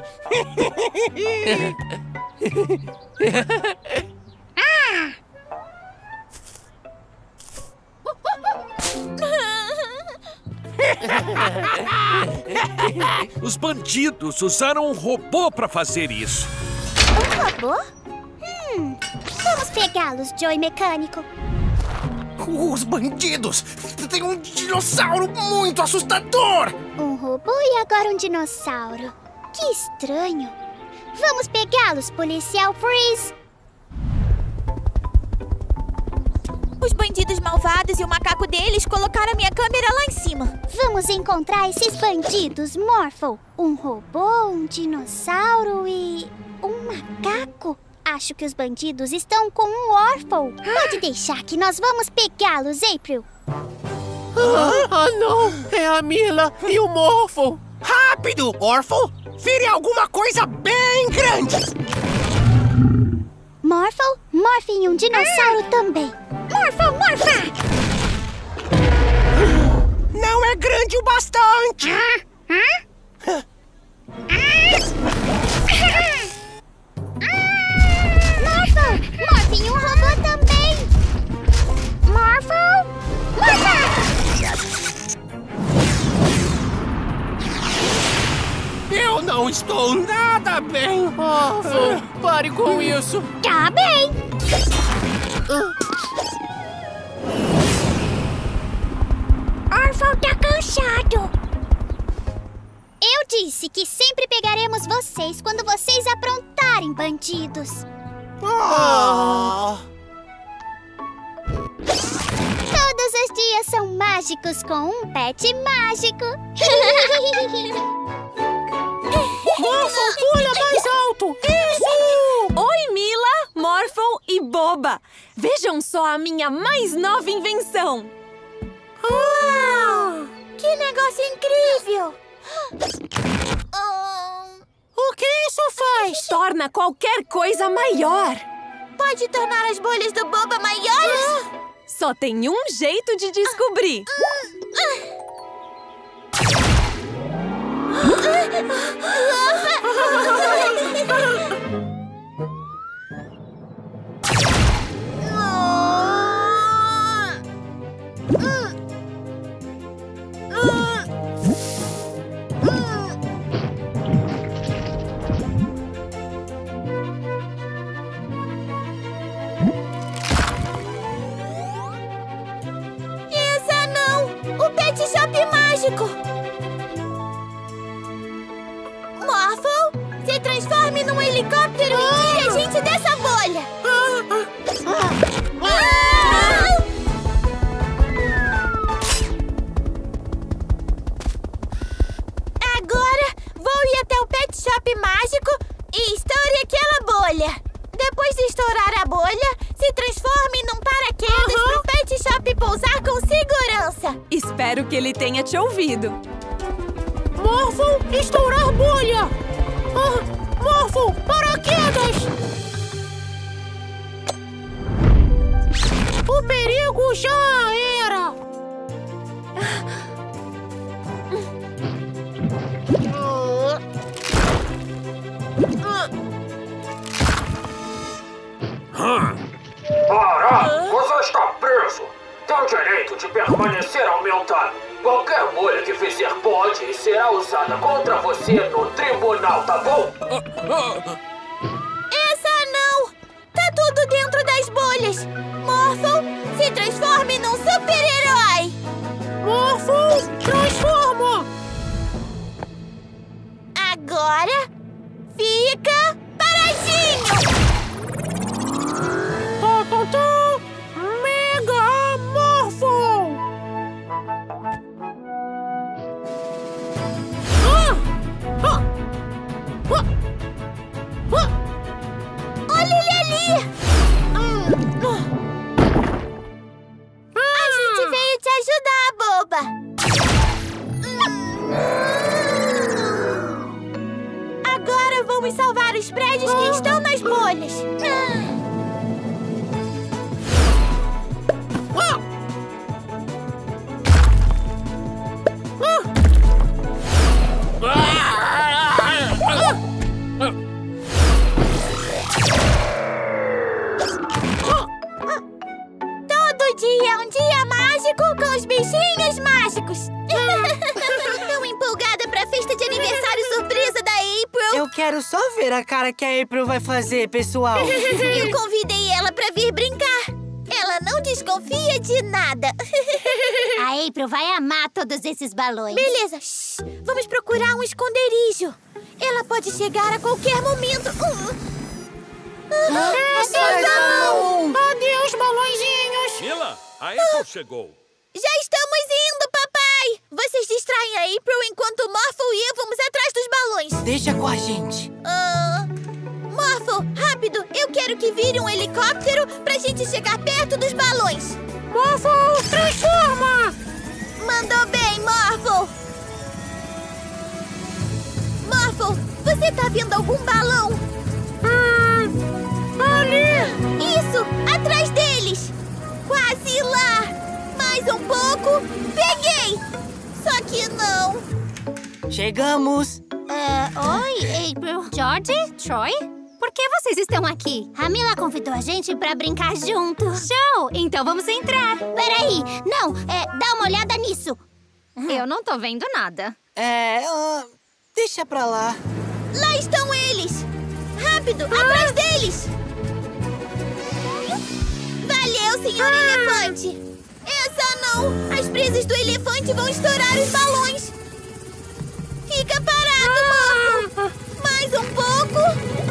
Os bandidos usaram um robô para fazer isso. Um robô? Hum, vamos pegá-los, Joey Mecânico. Os bandidos! Tem um dinossauro muito assustador! Um robô e agora um dinossauro. Que estranho. Vamos pegá-los, policial Freeze. Os bandidos malvados e o macaco deles colocaram minha câmera lá em cima. Vamos encontrar esses bandidos, Morphle. Um robô, um dinossauro e... um macaco. Acho que os bandidos estão com um Orphle. Pode deixar que nós vamos pegá-los, April. Ah, ah, não! É a Mila e o Morphle! Rápido, Orphle! Vire alguma coisa bem grande! Morphle, morfe em um dinossauro também. Morphle, morfa! Não é grande o bastante! Morphle, morfe em um robô também. Morphle, morfa! Eu não estou nada bem! Morphle, pare com isso! Tá bem. Orphle tá cansado. Eu disse que sempre pegaremos vocês quando vocês aprontarem, bandidos. Ah. Todos os dias são mágicos com um pet mágico. Morphle, pula mais alto! Isso! Oi, Mila, Morphle e Boba! Vejam só a minha mais nova invenção! Uau! Que negócio incrível! O que isso faz? Torna qualquer coisa maior! Pode tornar as bolhas do Boba maiores? Só tem um jeito de descobrir! Essa mágico! Morphle, se transforme num helicóptero e tire a gente dessa bolha! Ah! Agora vou ir até o Pet Shop mágico e estoure aquela bolha. Depois de estourar a bolha, se transforme num paraquedas pro Pet Shop pousar com segurança. Espero que ele tenha te ouvido! Morphle, estourar bolha! Ah, Morphle, paraquedas! O perigo já era! Para! Você está preso! Tem o direito de permanecer aumentando. Qualquer bolha que fizer pode e será usada contra você no tribunal, tá bom? Esses balões. Beleza, shh. vamos procurar um esconderijo. Ela pode chegar a qualquer momento. Uh. Ah, Atenção! Adeus, balõezinhos! Mila, a April chegou. Já estamos indo, papai! Vocês distraem a April enquanto o Morphle e eu vamos atrás dos balões. Deixa com a gente. Ah, Morphle, rápido! Eu quero que vire um helicóptero pra gente chegar perto dos balões. Morphle, transforma! Mandou bem, Morphle! Morphle, você tá vendo algum balão? Hum, ali! Isso! Atrás deles! Quase lá! Mais um pouco! Peguei! Só que não! Chegamos! É, oi, April. George? Troy? Por que vocês estão aqui? A Mila convidou a gente pra brincar junto. Show! Então vamos entrar. Peraí! Não, é, dá uma olhada nisso. Eu não tô vendo nada. É, ah, deixa pra lá. Lá estão eles! Rápido, atrás deles! Valeu, senhor elefante! Essa não! As presas do elefante vão estourar os balões! Fica parado, Morpho! Mais um pouco!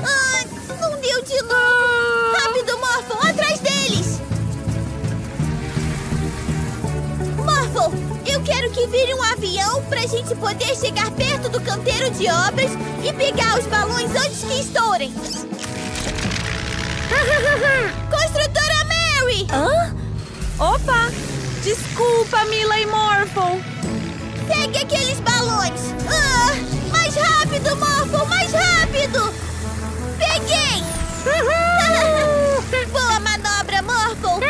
Ai, não deu de novo! Rápido, Morpho! Atrás deles! Morpho, eu quero que vire um avião pra gente poder chegar perto do canteiro de obras e pegar os balões antes que estourem! Construtora Mary! Hã? Opa! Desculpa, Mila e Morphle. Segue aqueles balões! Ah, mais rápido, Morphle! Mais rápido! Peguei! Boa manobra, Morphle!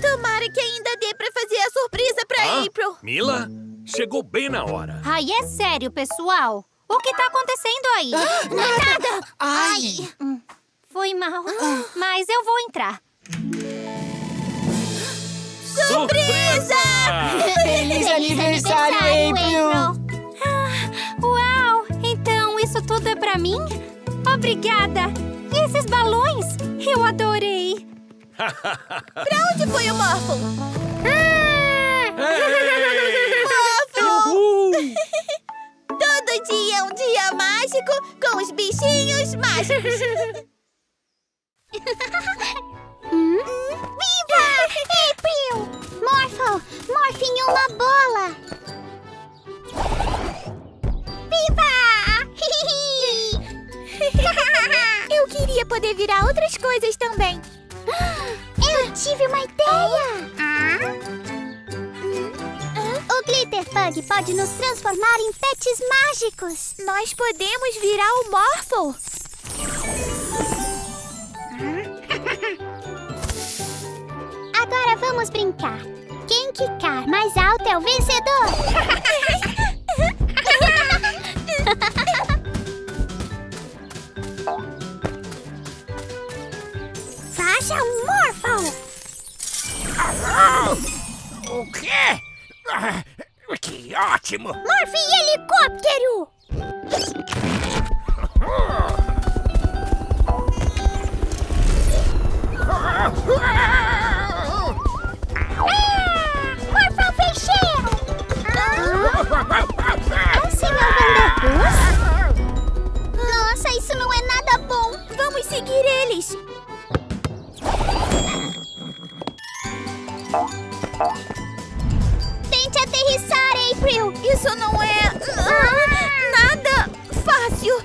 Tomara que ainda dê pra fazer a surpresa pra Ah, April! Mila, chegou bem na hora. Ai, é sério, pessoal. O que tá acontecendo aí? nada. Ai. Hum, Foi mal. Mas eu vou entrar. Surpresa! Feliz aniversário, April! Ah, Uau! Então isso tudo é pra mim? Obrigada! E esses balões? Eu adorei! Pra onde foi o Morphle? Uhul! Todo dia é um dia mágico com os bichinhos mágicos! Viva! April! Morphle! Morphe em uma bola! Viva! Eu queria poder virar outras coisas também! Eu tive uma ideia! O Glitter Pug pode nos transformar em pets mágicos! Nós podemos virar o Morphle! Vamos brincar! Quem quicar mais alto é o vencedor! Faça um Morphle! O quê? Ah, que ótimo! Morphe helicóptero! Ah, Um senhor Vanderpuss? Nossa, isso não é nada bom! Vamos seguir eles! Tente aterrissar, April! Isso não é ah, nada fácil!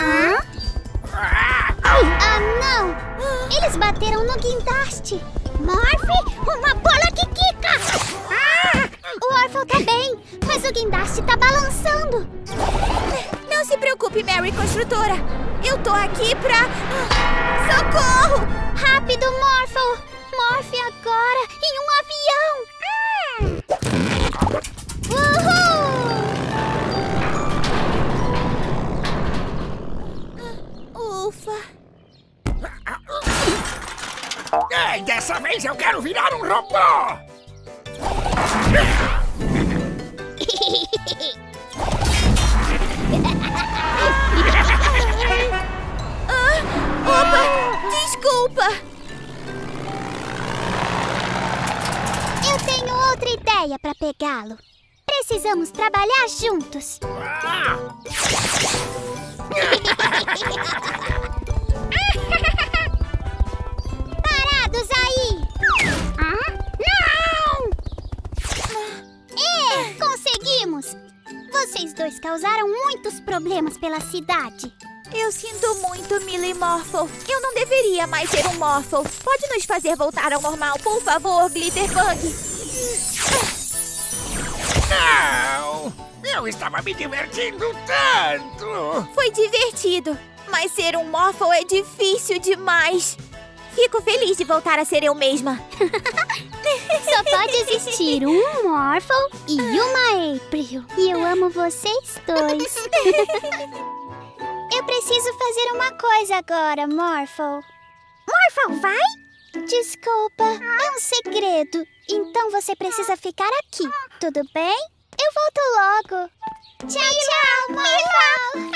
Ah! Ah, não! Eles bateram no guindaste! Morphe, uma bola que quica! Ah! O Orphle tá bem, mas o guindaste tá balançando! Não se preocupe, Mary Construtora! Eu tô aqui pra... Ah, Socorro! Rápido, Morphle! Morphe agora em um avião! Uhul! Ei, dessa vez eu quero virar um robô! ah, opa! Desculpa! Eu tenho outra ideia para pegá-lo. Precisamos trabalhar juntos. Ah! É, conseguimos! Vocês dois causaram muitos problemas pela cidade. Eu sinto muito, Mila e Morphle. Eu não deveria mais ser um Morphle. Pode nos fazer voltar ao normal, por favor, Glitterbug? Não! Eu estava me divertindo tanto! Foi divertido, mas ser um Morphle é difícil demais. Fico feliz de voltar a ser eu mesma. Só pode existir um Morphle e uma April. E eu amo vocês dois. eu preciso fazer uma coisa agora, Morphle. Morphle, vai? Desculpa, é um segredo. Então você precisa ficar aqui, tudo bem? Eu volto logo. Tchau, tchau, Morphle.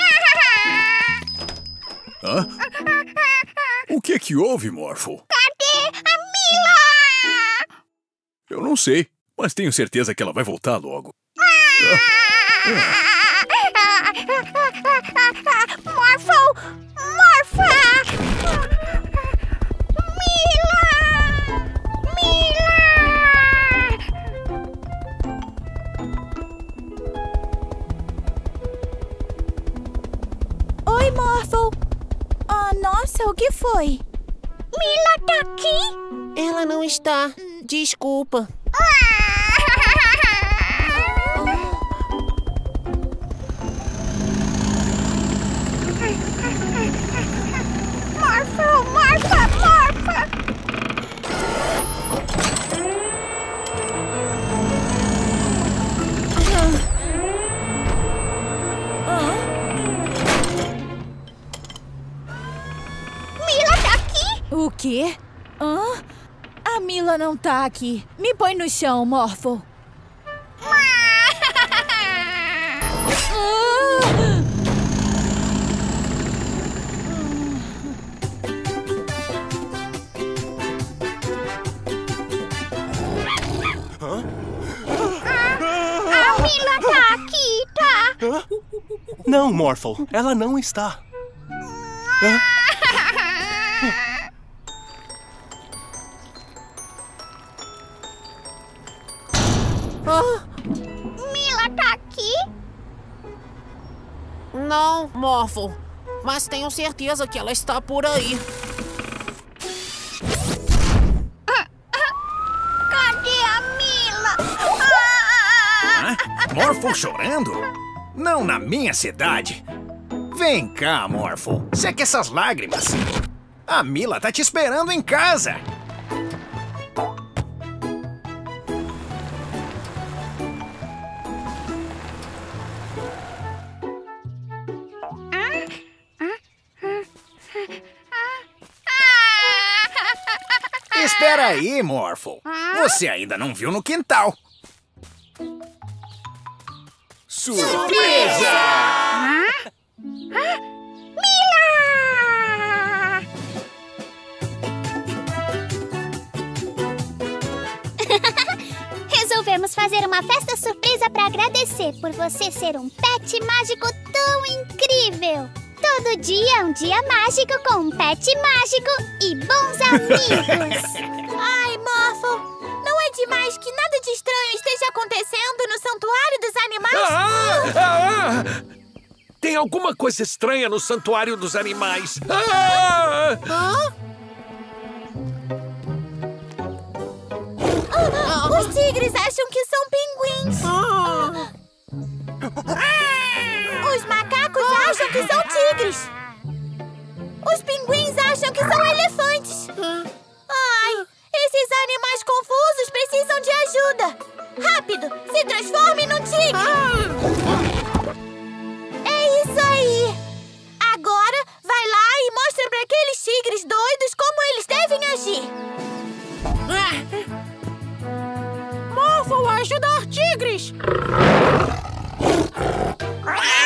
Hã? O que que houve, Morphle? Cadê a Mila? Eu não sei, mas tenho certeza que ela vai voltar logo. Morphle! nossa, o que foi? Mila tá aqui? Ela não está. Desculpa. Quê? Hã? A Mila não tá aqui. Me põe no chão. Ah! Mila tá aqui, tá? Não, Morphle, ela não está. Hã? Morphle. Mas tenho certeza que ela está por aí. Cadê a Mila? Hã? Morphle chorando? Não na minha cidade. Vem cá, Morphle. Seque essas lágrimas. A Mila tá te esperando em casa. Aí, Morphle. Você ainda não viu no quintal. Surpresa! Mila! Resolvemos fazer uma festa surpresa para agradecer por você ser um pet mágico tão incrível. Todo dia é um dia mágico com um pet mágico e bons amigos. Ai, Morphle, não é demais que nada de estranho esteja acontecendo no Santuário dos Animais? Ah, ah, ah! Tem alguma coisa estranha no Santuário dos Animais. Ah! Ah, Os tigres acham que são pinguins. Os macacos acham que são tigres. Os pinguins acham que são elefantes. Ai, esses animais confusos precisam de ajuda. Rápido, se transforme num tigre. É isso aí. Agora, vai lá e mostra para aqueles tigres doidos como eles devem agir. Morphle, ajudar tigres! achou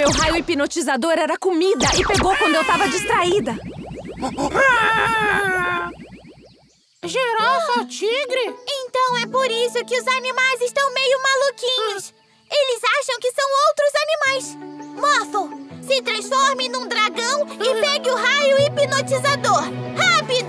meu raio hipnotizador era comida e pegou quando eu tava distraída. Girafa, tigre? Então é por isso que os animais estão meio maluquinhos. Eles acham que são outros animais. Morphle, se transforme num dragão e pegue o raio hipnotizador. Rápido!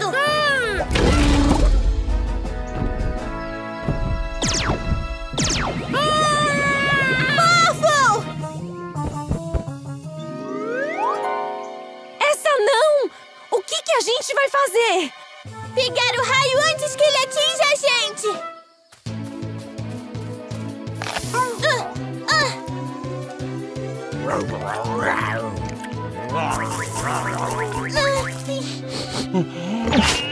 Que, a gente vai fazer? Pegar o raio antes que ele atinja a gente! Ah, Vamos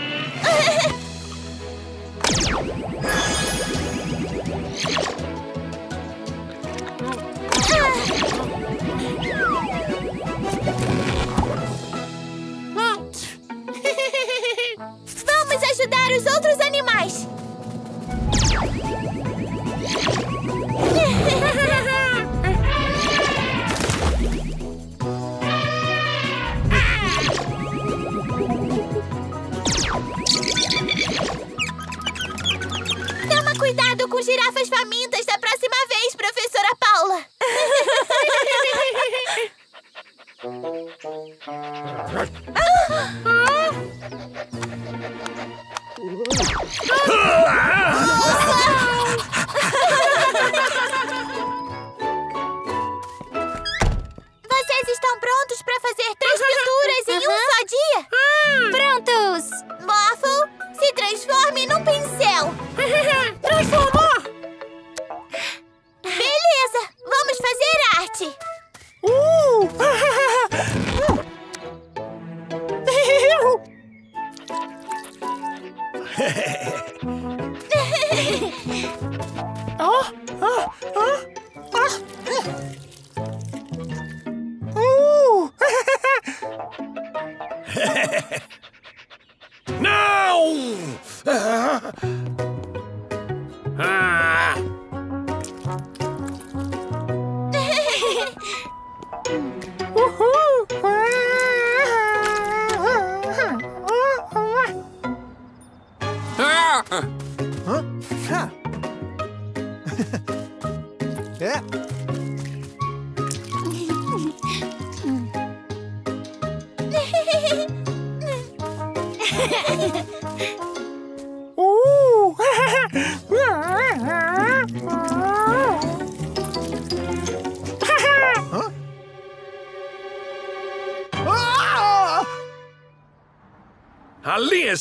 ajudar os outros animais! Toma cuidado com girafas famintas da próxima vez, professora Paula! Vocês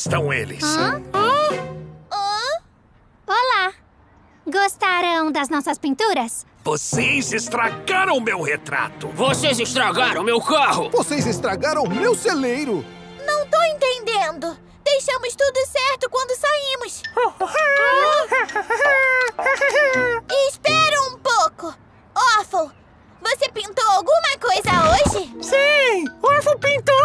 estão eles. Olá! Gostaram das nossas pinturas? Vocês estragaram meu retrato. Vocês estragaram meu carro! Vocês estragaram meu celeiro! Não tô entendendo! Deixamos tudo certo quando saímos! Espera um pouco! Orphle, você pintou alguma coisa hoje? Sim! Orfo pintou!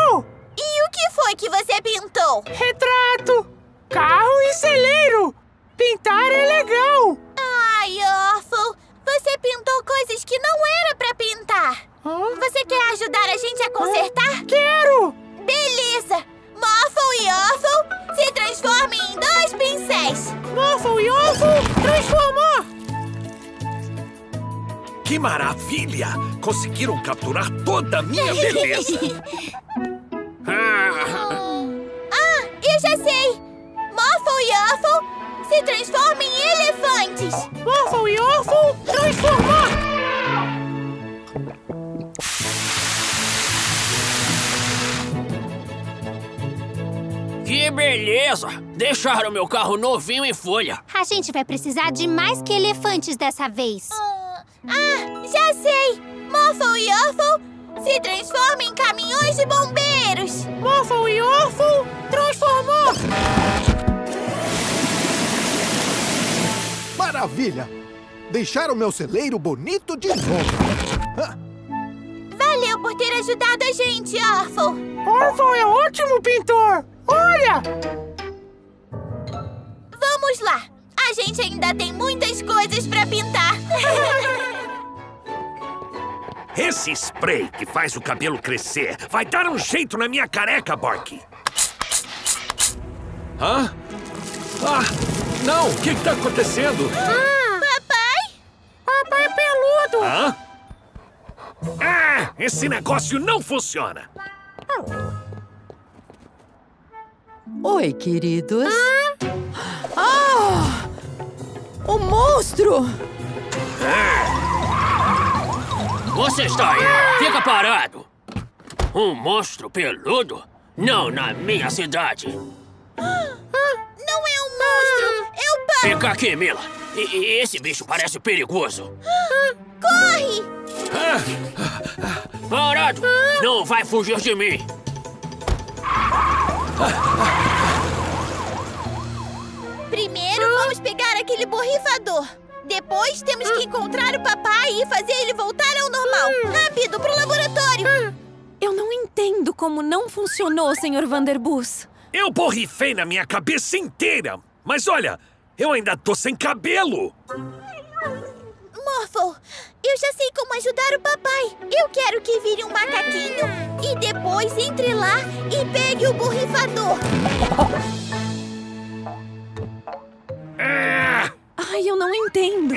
O que foi que você pintou? Retrato! Carro e celeiro! Pintar é legal! Ai, Orphle, você pintou coisas que não era pra pintar! Você quer ajudar a gente a consertar? Quero! Beleza! Morphle e Orphle se transformem em dois pincéis! Morphle e Orfo transformou! Que maravilha! Conseguiram capturar toda a minha beleza. Ah, sei! Morphle e Orphle se transformem em elefantes! Morphle e Orfo transformou! Que beleza! Deixaram meu carro novinho em folha. A gente vai precisar de mais que elefantes dessa vez. Ah, já sei! Morphle e Orphle se transformem em caminhões de bombeiros! Morphle e Orfo transformou! Maravilha! Deixaram meu celeiro bonito de novo! Valeu por ter ajudado a gente, Orphle! Orfo é ótimo pintor! Olha! Vamos lá! A gente ainda tem muitas coisas pra pintar! Esse spray que faz o cabelo crescer vai dar um jeito na minha careca, Bork. Hã? Ah, não! O que está acontecendo? Papai? Papai peludo. Hã? Ah, esse negócio não funciona. Oi, queridos. Ah! O monstro! Você está aí! Fica parado! Um monstro peludo? Não na minha cidade! Não é um monstro! É o pai! Fica aqui, Mila! E, e esse bicho parece perigoso! Corre! Parado! Não vai fugir de mim! Primeiro vamos pegar aquele borrifador. Depois temos que encontrar o papai e fazer ele voltar ao normal. Rápido, pro laboratório! Eu não entendo como não funcionou, Sr. Vanderbus. Eu borrifei na minha cabeça inteira. Mas olha, eu ainda tô sem cabelo. Morphle, eu já sei como ajudar o papai. Eu quero que vire um macaquinho e depois entre lá e pegue o borrifador. Ai, eu não entendo.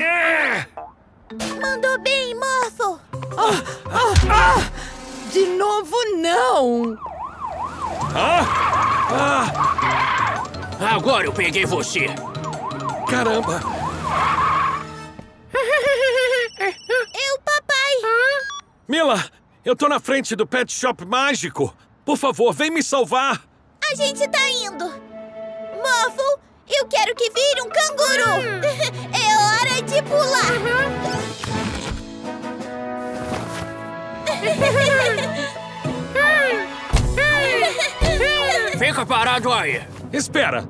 Mandou bem, Morphle. Ah, ah, ah! De novo, não! Agora eu peguei você! Caramba! Eu, papai. Mila, eu tô na frente do Pet Shop Mágico. Por favor, vem me salvar. A gente tá indo. Morphle, eu quero que vire um canguru. É hora de pular. Fica parado aí! Espera,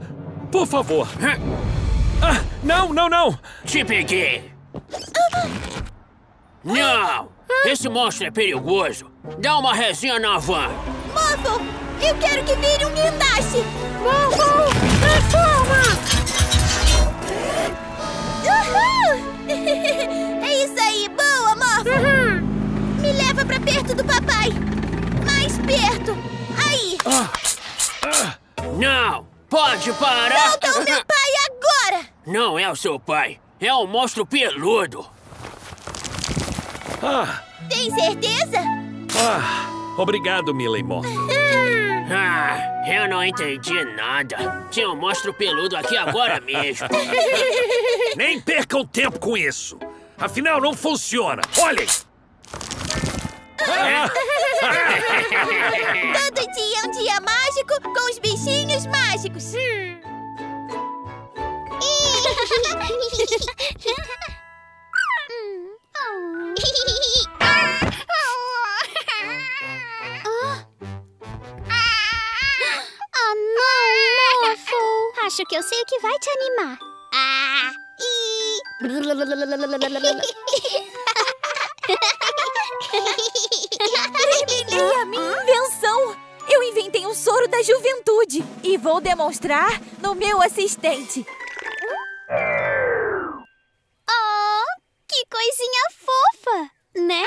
por favor. Ah, não, não, não! Te peguei! Não! Esse monstro é perigoso! Dá uma resinha na van! Morphle, eu quero que vire um guindaste. Morphle, seu pai! É um monstro peludo! Ah, Tem certeza? ah, obrigado, Morph. Ah, eu não entendi nada. Tinha um monstro peludo aqui agora mesmo. Nem percam tempo com isso. Afinal, não funciona. Olhem! Todo dia é um dia mágico com os bichinhos mágicos. Morphle. Acho que eu sei o que vai te animar. Ah, Revelei a minha invenção! Eu inventei um soro da juventude e vou demonstrar no meu assistente. Que coisinha fofa, né?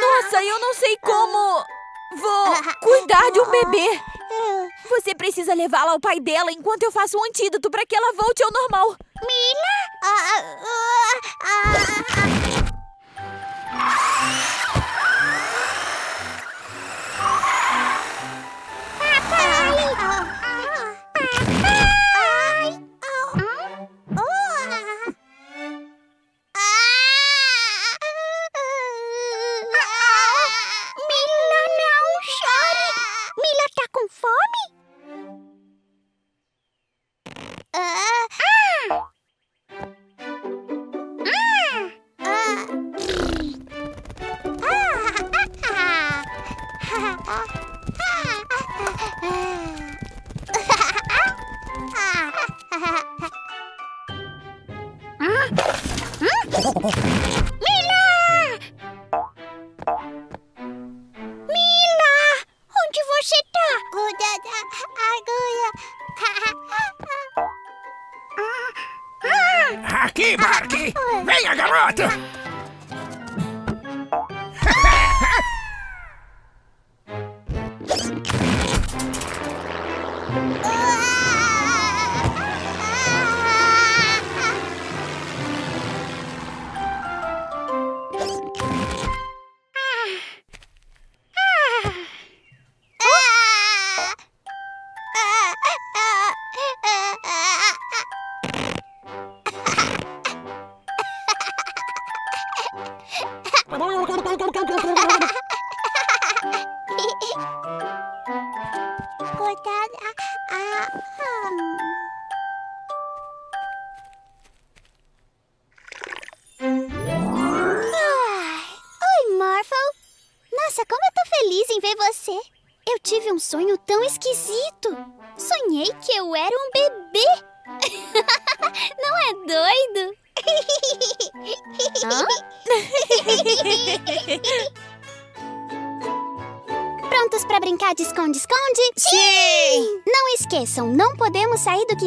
Nossa, eu não sei como. Vou cuidar de um bebê. Você precisa levá-la ao pai dela enquanto eu faço um antídoto para que ela volte ao normal. Mila, coffee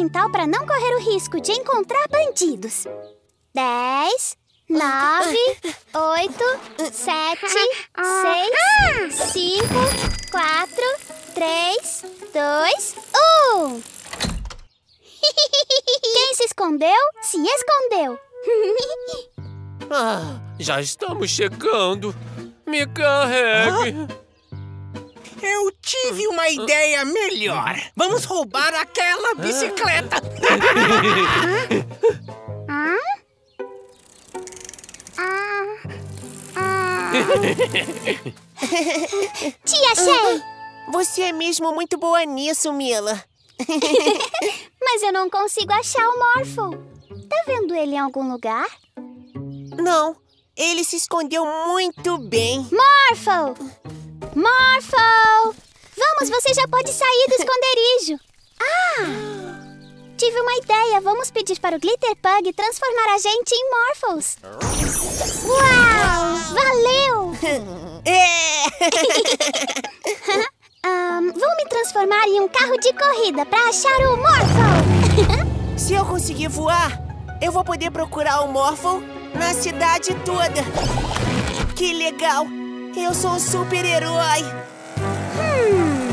quintal para não correr o risco de encontrar bandidos. Dez, nove, oito, sete, seis, cinco, quatro, três, dois, um. Quem se escondeu, se escondeu. Ah, já estamos chegando. Me carregue. Eu tive uma ideia melhor. Vamos roubar aquela bicicleta. Tia Shay! Você é mesmo muito boa nisso, Mila. Mas eu não consigo achar o Morphle. Tá vendo ele em algum lugar? Não, ele se escondeu muito bem. Morphle! Morphle! Vamos, você já pode sair do esconderijo. Ah! Tive uma ideia. Vamos pedir para o Glitter Pug transformar a gente em Morphles. Uau! Valeu! É! Ahn, vou me transformar em um carro de corrida para achar o Morphle. Se eu conseguir voar, eu vou poder procurar o Morphle na cidade toda. Que legal! Eu sou um super-herói. Hum.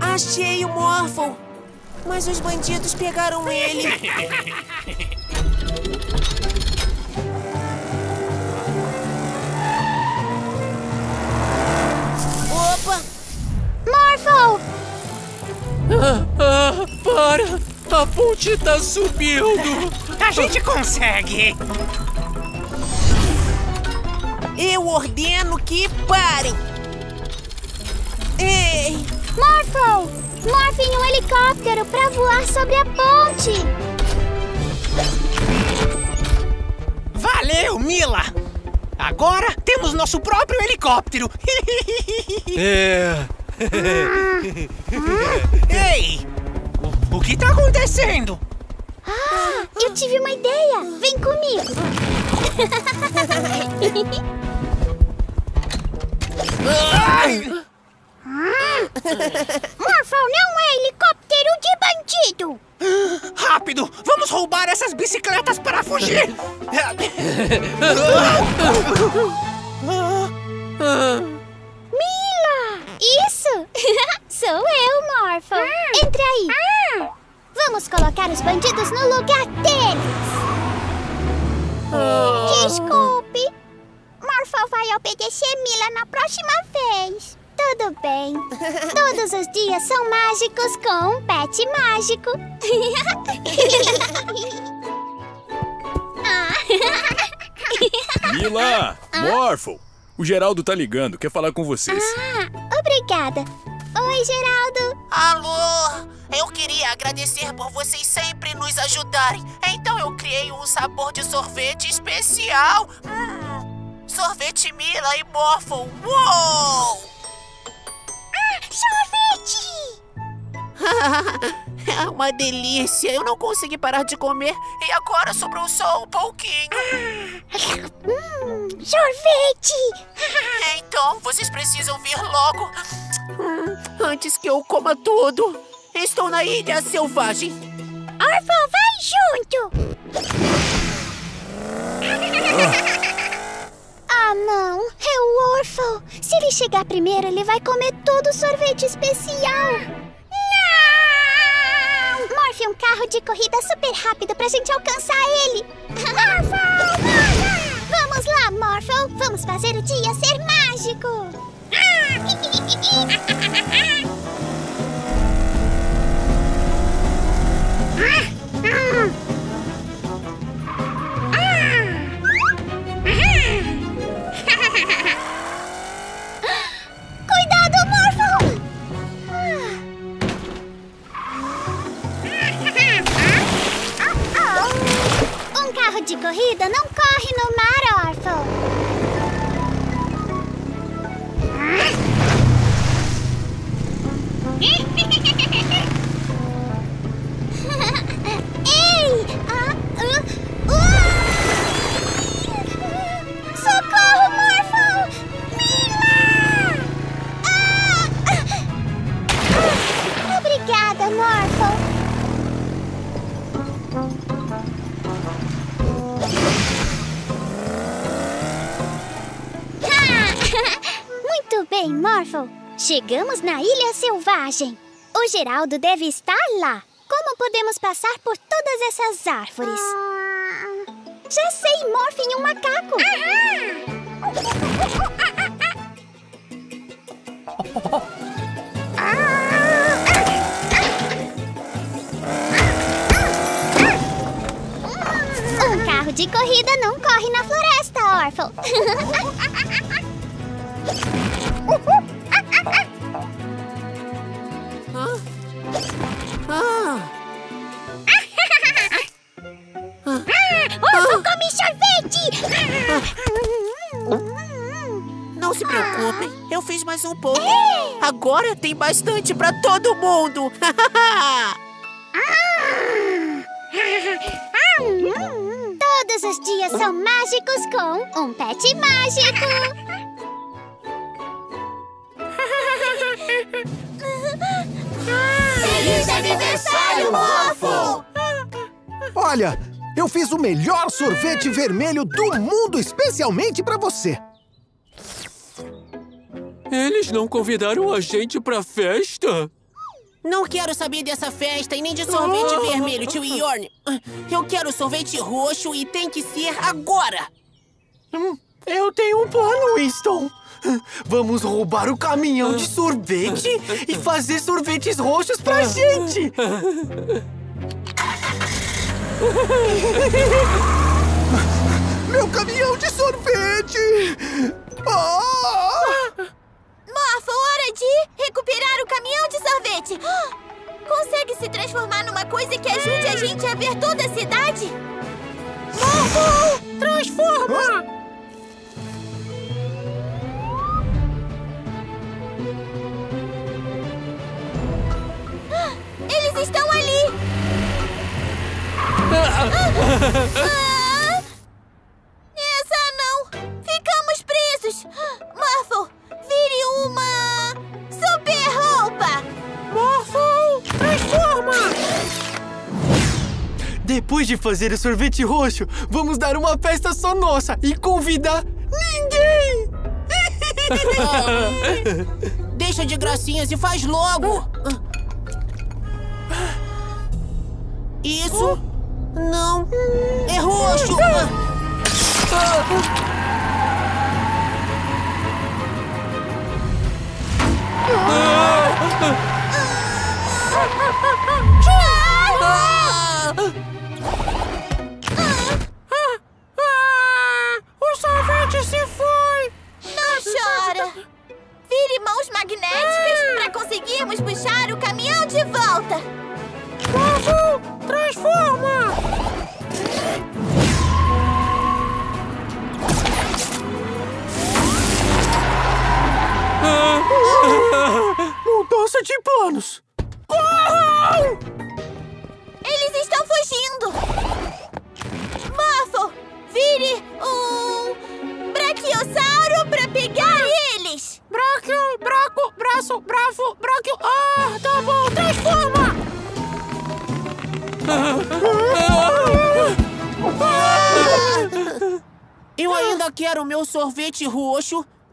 Achei o Morphle. Mas os bandidos pegaram ele. Opa! Morphle! Ah, ah, para! A ponte tá subindo! A gente consegue! Eu ordeno que parem! Ei! Morphle! Morphe em um helicóptero para voar sobre a ponte! Valeu, Mila! Agora temos nosso próprio helicóptero! É. Ei! O, que tá acontecendo? Ah, eu tive uma ideia! Vem comigo! Ai! Morphle não é helicóptero de bandido! Rápido! Vamos roubar essas bicicletas para fugir! Isso! Sou eu, Morphle! Entre aí! Vamos colocar os bandidos no lugar deles! Desculpe! Morphle vai obedecer Mila na próxima vez! Tudo bem. Todos os dias são mágicos com um pet mágico. Mila! Morphle! O Geraldo tá ligando, quer falar com vocês. Ah, obrigada. Oi, Geraldo. Alô! Eu queria agradecer por vocês sempre nos ajudarem. Então eu criei um sabor de sorvete especial. Hum, sorvete Mila e Morphle. Uou! Sorvete! é uma delícia. Eu não consegui parar de comer e agora sobrou só um pouquinho. Hum, sorvete! então, vocês precisam vir logo. Hum, antes que eu coma tudo. Estou na ilha selvagem. Orphan, vai junto! Ah, não! É o Orphan! Se ele chegar primeiro, ele vai comer todo o sorvete especial! Um carro de corrida super rápido pra gente alcançar ele! Morphle! Vamos lá, Morphle! Vamos fazer o dia ser mágico! de corrida não corre no mar, órfão. Bem, Morphle. Chegamos na Ilha Selvagem. O Geraldo deve estar lá. Como podemos passar por todas essas árvores? Já sei, em um macaco. Um carro de corrida não corre na floresta, Orphle. Ah, Orphle, come sorvete! não se preocupem, eu fiz mais um pouco. Agora tem bastante pra todo mundo. Todos os dias são mágicos com um pet mágico. Feliz aniversário, Morphle! Olha, eu fiz o melhor sorvete vermelho do mundo especialmente pra você. Eles não convidaram a gente pra festa? Não quero saber dessa festa e nem de sorvete Ah. vermelho, tio Yorn. Eu quero sorvete roxo e tem que ser agora. Hum, eu tenho um plano, Winston. Vamos roubar o caminhão de sorvete e fazer sorvetes roxos pra gente. Meu caminhão de sorvete! Ah! Morphle, hora de recuperar o caminhão de sorvete. Consegue se transformar numa coisa que ajude a gente a ver toda a cidade? Morphle, transforma! Eles estão ali! Ah! Essa não! Ficamos presos! Morphle, vire uma super roupa! Morphle, transforma! Depois de fazer o sorvete roxo, vamos dar uma festa só nossa e convidar ninguém! Deixa de gracinhas e faz logo. Isso? Não. É roxo. O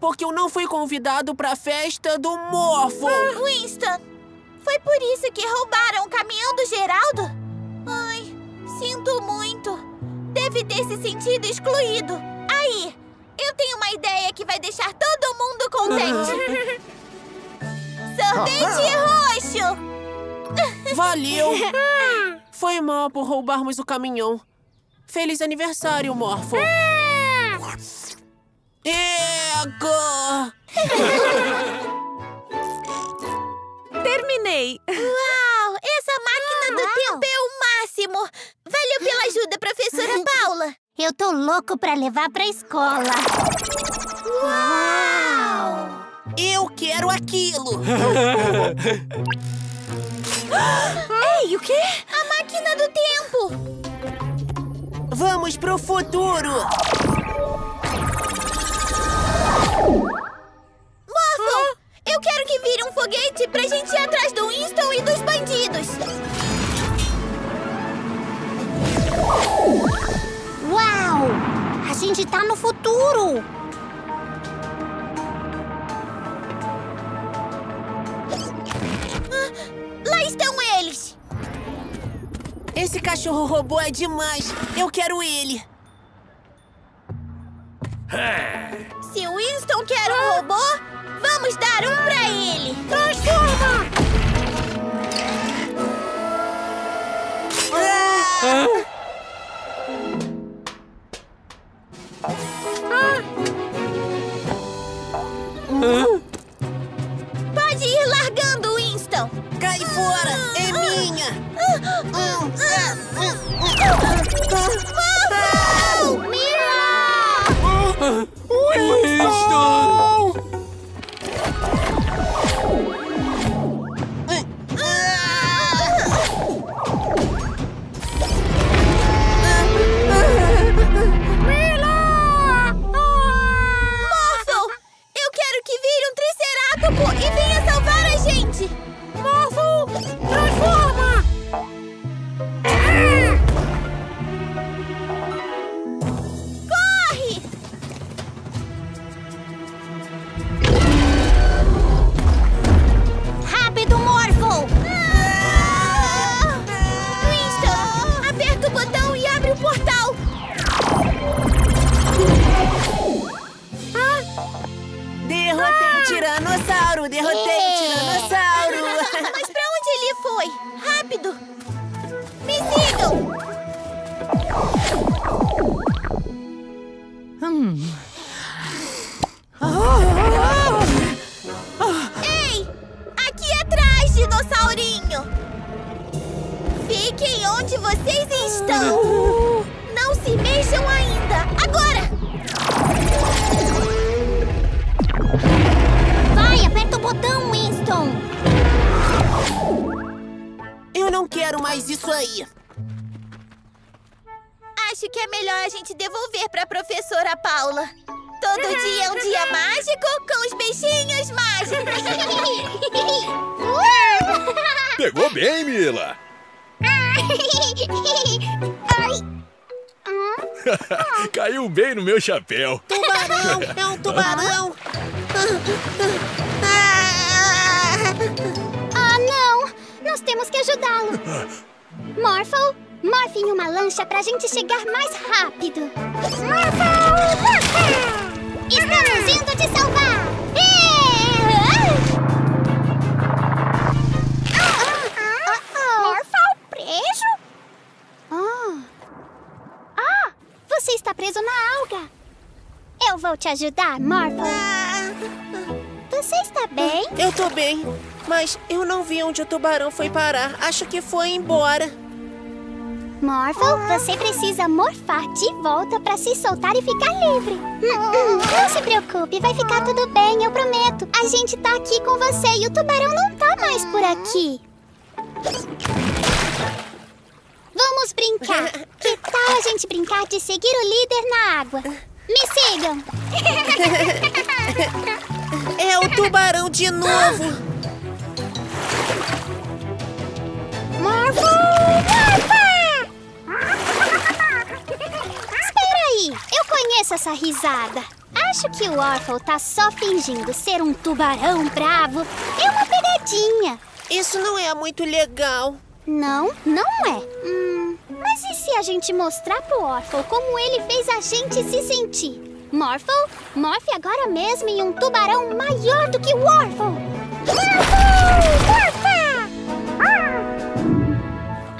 porque eu não fui convidado pra festa do Morphle. Winston, foi por isso que roubaram o caminhão do Geraldo? Ai, sinto muito. Deve ter se sentido excluído. Aí, eu tenho uma ideia que vai deixar todo mundo contente. Sorvete roxo! Valeu! Foi mal por roubarmos o caminhão. Feliz aniversário, Morphle. Terminei. Uau! Essa máquina do tempo é o máximo! Valeu pela ajuda, professora Paula! Eu tô louco pra levar pra escola. Uau! Eu quero aquilo! Ei, o quê? A máquina do tempo! Vamos pro futuro! Morphle, eu quero que vire um foguete pra gente ir atrás do Winston e dos bandidos. Uau! A gente tá no futuro! Ah, Lá estão eles! Esse cachorro robô é demais! Eu quero ele! Se o Winston quer um robô, vamos dar um pra ele! Transforma! Pode ir largando, Winston! Cai fora! É minha! Morphle! Mira! Winston! Tiranossauro! Derrotei o tiranossauro! Mas pra onde ele foi? Rápido! Me sigam! Hum. Ei! Aqui atrás, dinossaurinho! Fiquem onde vocês estão! Não se mexam ainda! Agora! Botão, Winston! Eu não quero mais isso aí! Acho que é melhor a gente devolver pra professora Paula. Todo dia é um dia mágico com os bichinhos mágicos. Pegou bem, Mila. Caiu bem no meu chapéu. Tubarão! É um tubarão! Ah, não! Nós temos que ajudá-lo. Morphle, morfe em uma lancha pra gente chegar mais rápido. Morphle! Estamos indo te salvar! Você está preso na alga. Eu vou te ajudar, Morphle. Você está bem? Eu tô bem, mas eu não vi onde o tubarão foi parar. Acho que foi embora. Morphle, você precisa morfar de volta pra se soltar e ficar livre. Não se preocupe, vai ficar tudo bem, eu prometo. A gente tá aqui com você e o tubarão não tá mais por aqui. Vamos brincar. Que tal a gente brincar de seguir o líder na água? Me sigam. É o tubarão de novo! Morfa! Espera aí, eu conheço essa risada. Acho que o Orphle tá só fingindo ser um tubarão bravo. É uma pegadinha. Isso não é muito legal. Não, não é. Hum, mas e se a gente mostrar pro Orphle como ele fez a gente se sentir? Morphle, morfe agora mesmo em um tubarão maior do que o Orphle. Morphle!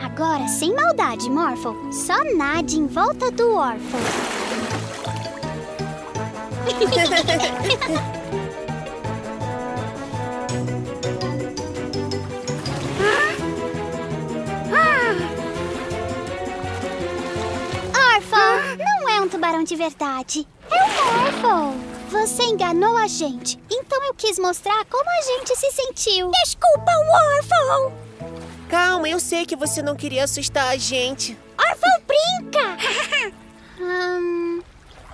Agora, sem maldade, Morphle, só nade em volta do Orphle. Não é um tubarão de verdade. É o Morphle. Você enganou a gente. Então eu quis mostrar como a gente se sentiu. Desculpa, Morphle. Calma, eu sei que você não queria assustar a gente. Orphle brinca! Hum,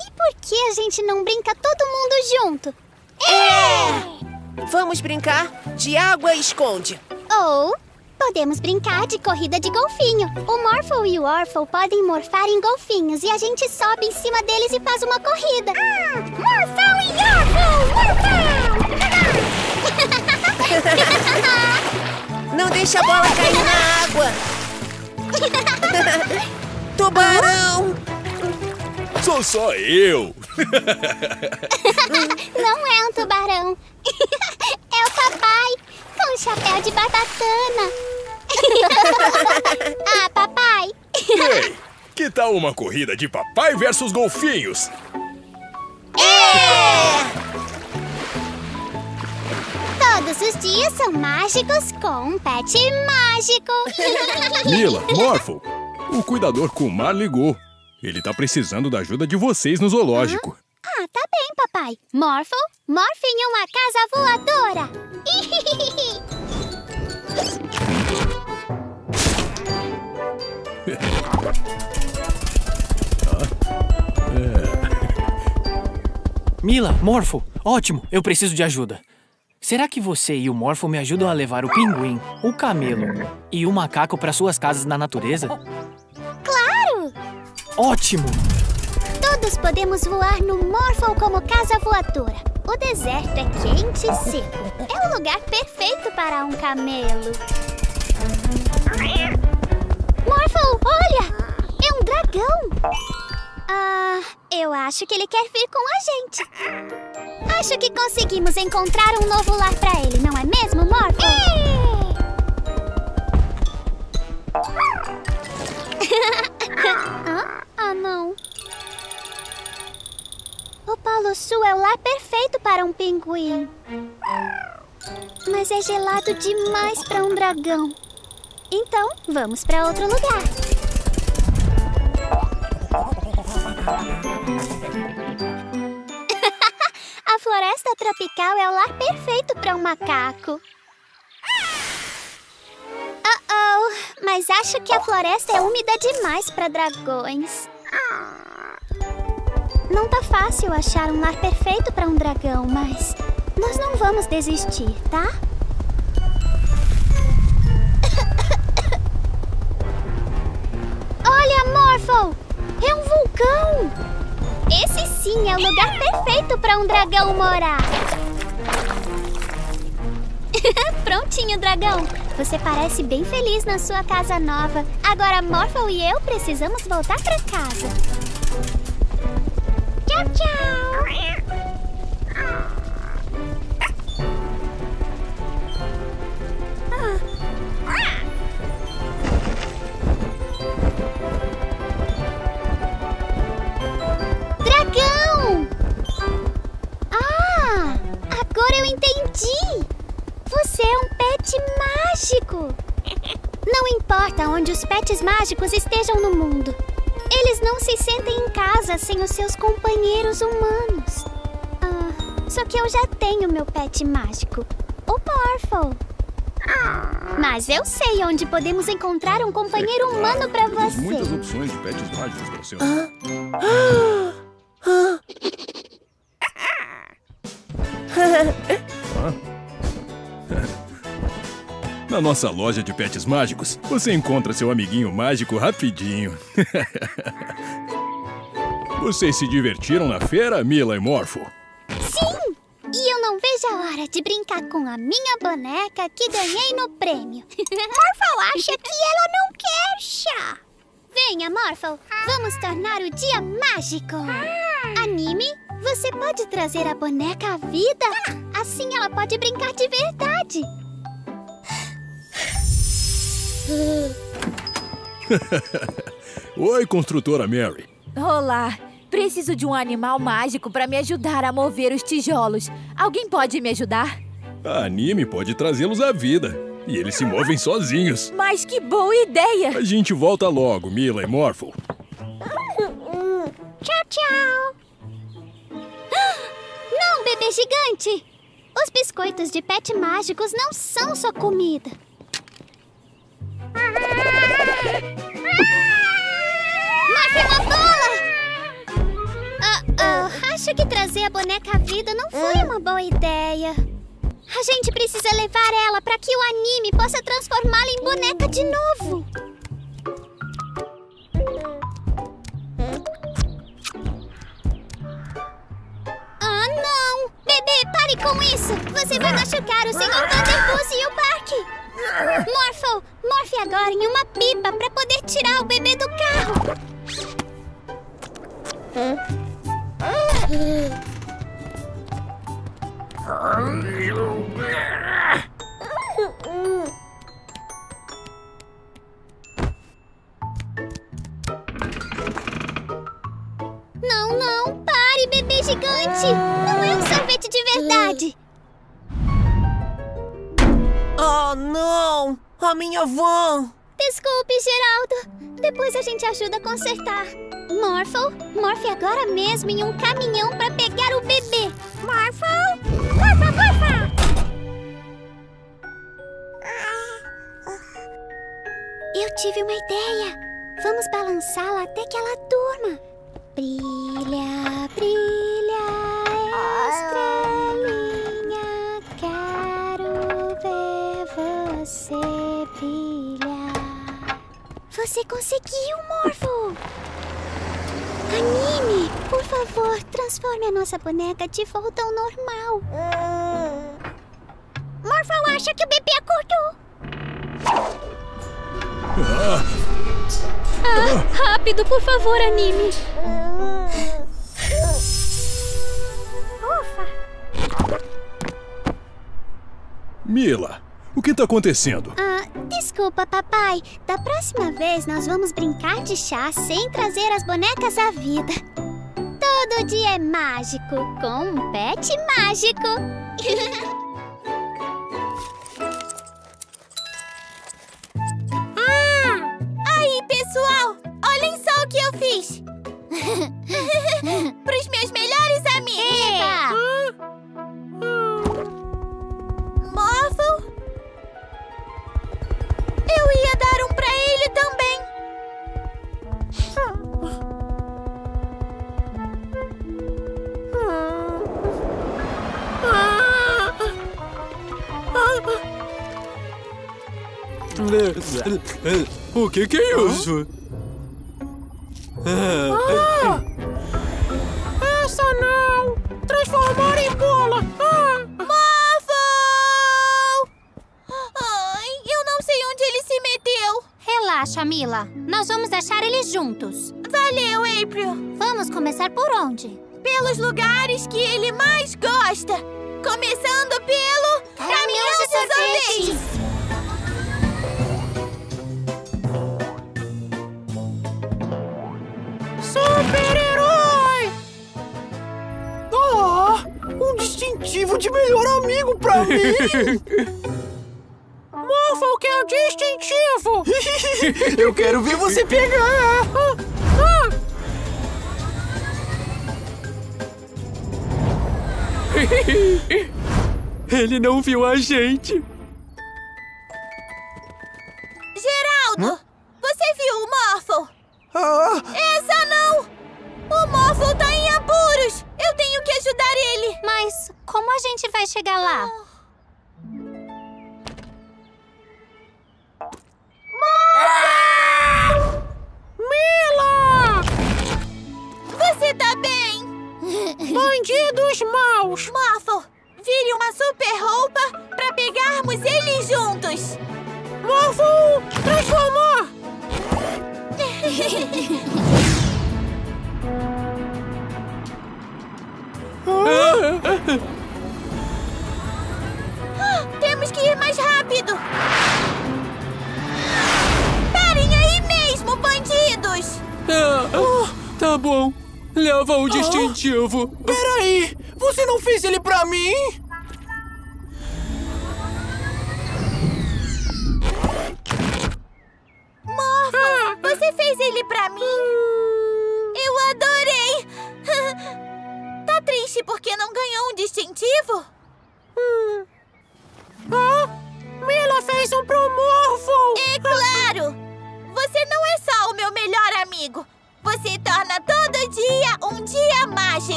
e por que a gente não brinca todo mundo junto? É! Vamos brincar de água esconde. Ou podemos brincar de corrida de golfinho. O Morphle e o Orphle podem morfar em golfinhos e a gente sobe em cima deles e faz uma corrida. Ah, Morphle e Orphle! Morphle! Não deixa a bola cair na água. Tubarão! Sou só eu. Não é um tubarão. É o papai, com um chapéu de batatana. ah, papai. Ei, que tal uma corrida de papai versus golfinhos? É! Todos os dias são mágicos com um pet mágico. Mila, Morphle, o cuidador Kumar ligou. Ele tá precisando da ajuda de vocês no zoológico. Ah, tá bem, papai. Morphle, morfe em uma casa voadora. Mila, Morpho, ótimo, eu preciso de ajuda. Será que você e o Morpho me ajudam a levar o pinguim, o camelo e o macaco para suas casas na natureza? Claro! Ótimo! Todos podemos voar no Morphle como casa voadora. O deserto é quente e seco. É o lugar perfeito para um camelo. Morphle, olha! É um dragão! Ah, eu acho que ele quer vir com a gente. Acho que conseguimos encontrar um novo lar para ele, não é mesmo, Morphle? ah, ah, não. O Polo Sul é o lar perfeito para um pinguim. Mas é gelado demais para um dragão. Então, vamos para outro lugar. A floresta tropical é o lar perfeito para um macaco. Oh-oh, mas acho que a floresta é úmida demais para dragões. Não tá fácil achar um lar perfeito para um dragão, mas nós não vamos desistir, tá? Olha, Morphle! É um vulcão! Esse sim é o lugar perfeito para um dragão morar. Prontinho, dragão. Você parece bem feliz na sua casa nova. Agora, Morphle e eu precisamos voltar para casa. Tchau, tchau. Dragão! Ah, agora eu entendi. Você é um pet mágico. Não importa onde os pets mágicos estejam no mundo. Eles não se sentem em casa sem os seus companheiros humanos. Ah, só que eu já tenho meu pet mágico, o Morphle. Mas eu sei onde podemos encontrar um companheiro humano pra Temos você. muitas opções de pets mágicos para o seu. Hã? Na nossa loja de pets mágicos, você encontra seu amiguinho mágico rapidinho. Vocês se divertiram na feira, Mila e Morpho? Sim! E eu não vejo a hora de brincar com a minha boneca que ganhei no prêmio. Morphle acha que ela não quer chá. Venha, Morphle, vamos tornar o dia mágico. Anime, você pode trazer a boneca à vida? Assim ela pode brincar de verdade. Oi, construtora Mary. Olá, preciso de um animal mágico para me ajudar a mover os tijolos. Alguém pode me ajudar? A anime pode trazê-los à vida. E eles se movem sozinhos. Mas que boa ideia! A gente volta logo, Mila e Morphle. Tchau, tchau. Não, bebê gigante! Os biscoitos de pet mágicos não são só comida. Morfe uma bola! Ah, ah, acho que trazer a boneca à vida não foi uma boa ideia. A gente precisa levar ela para que o anime possa transformá-la em boneca de novo. Ah, não! Bebê, pare com isso! Você vai machucar o Sr. Thunderbuzz e o parque! Morphle, morfe agora em uma pipa para poder tirar o bebê do carro! Não, não! Pare, bebê gigante! Não é um sorvete de verdade! Oh, não! A minha van! Desculpe, Geraldo. Depois a gente ajuda a consertar. Morphle, morfe agora mesmo em um caminhão para pegar o bebê. Morphle! Morfa, morfa! Eu tive uma ideia. Vamos balançá-la até que ela durma. Brilha, brilha, estrelinha. Você conseguiu, Morphle! Anime, por favor, transforme a nossa boneca de volta ao normal. Morphle acha que o bebê acordou. Ah, rápido, por favor, anime. Ufa. Mila, o que tá acontecendo? Ah, desculpa, papai. Da próxima vez nós vamos brincar de chá sem trazer as bonecas à vida. Todo dia é mágico com um pet mágico. Ah! Aí, pessoal, olhem só o que eu fiz. Pros meus melhores amigos. Morphle? Eu ia dar um pra ele também. O que que é isso? Ah! Essa não! Transformar em bola! Ah! Morphle! Ai, eu não sei onde ele se meteu. Relaxa, Mila. Nós vamos achar eles juntos. Valeu, April. Vamos começar por onde? Pelos lugares que ele mais gosta. Começando pelo Caminhão de Sorvetes. Super-herói! Ah! Um distintivo de melhor amigo pra mim! Morphle quer o distintivo! Eu quero ver você pegar! Ah, ah. Ele não viu a gente.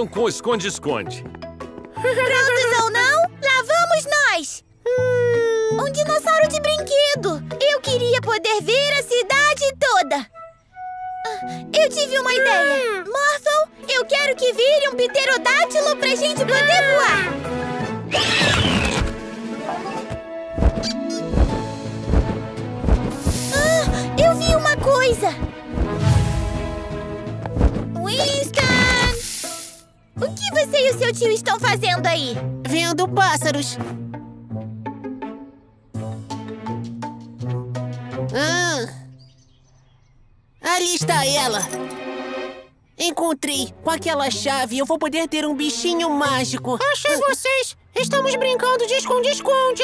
Divirtam com esconde-esconde. Chave eu vou poder ter um bichinho mágico. Achei vocês! Estamos brincando de esconde-esconde!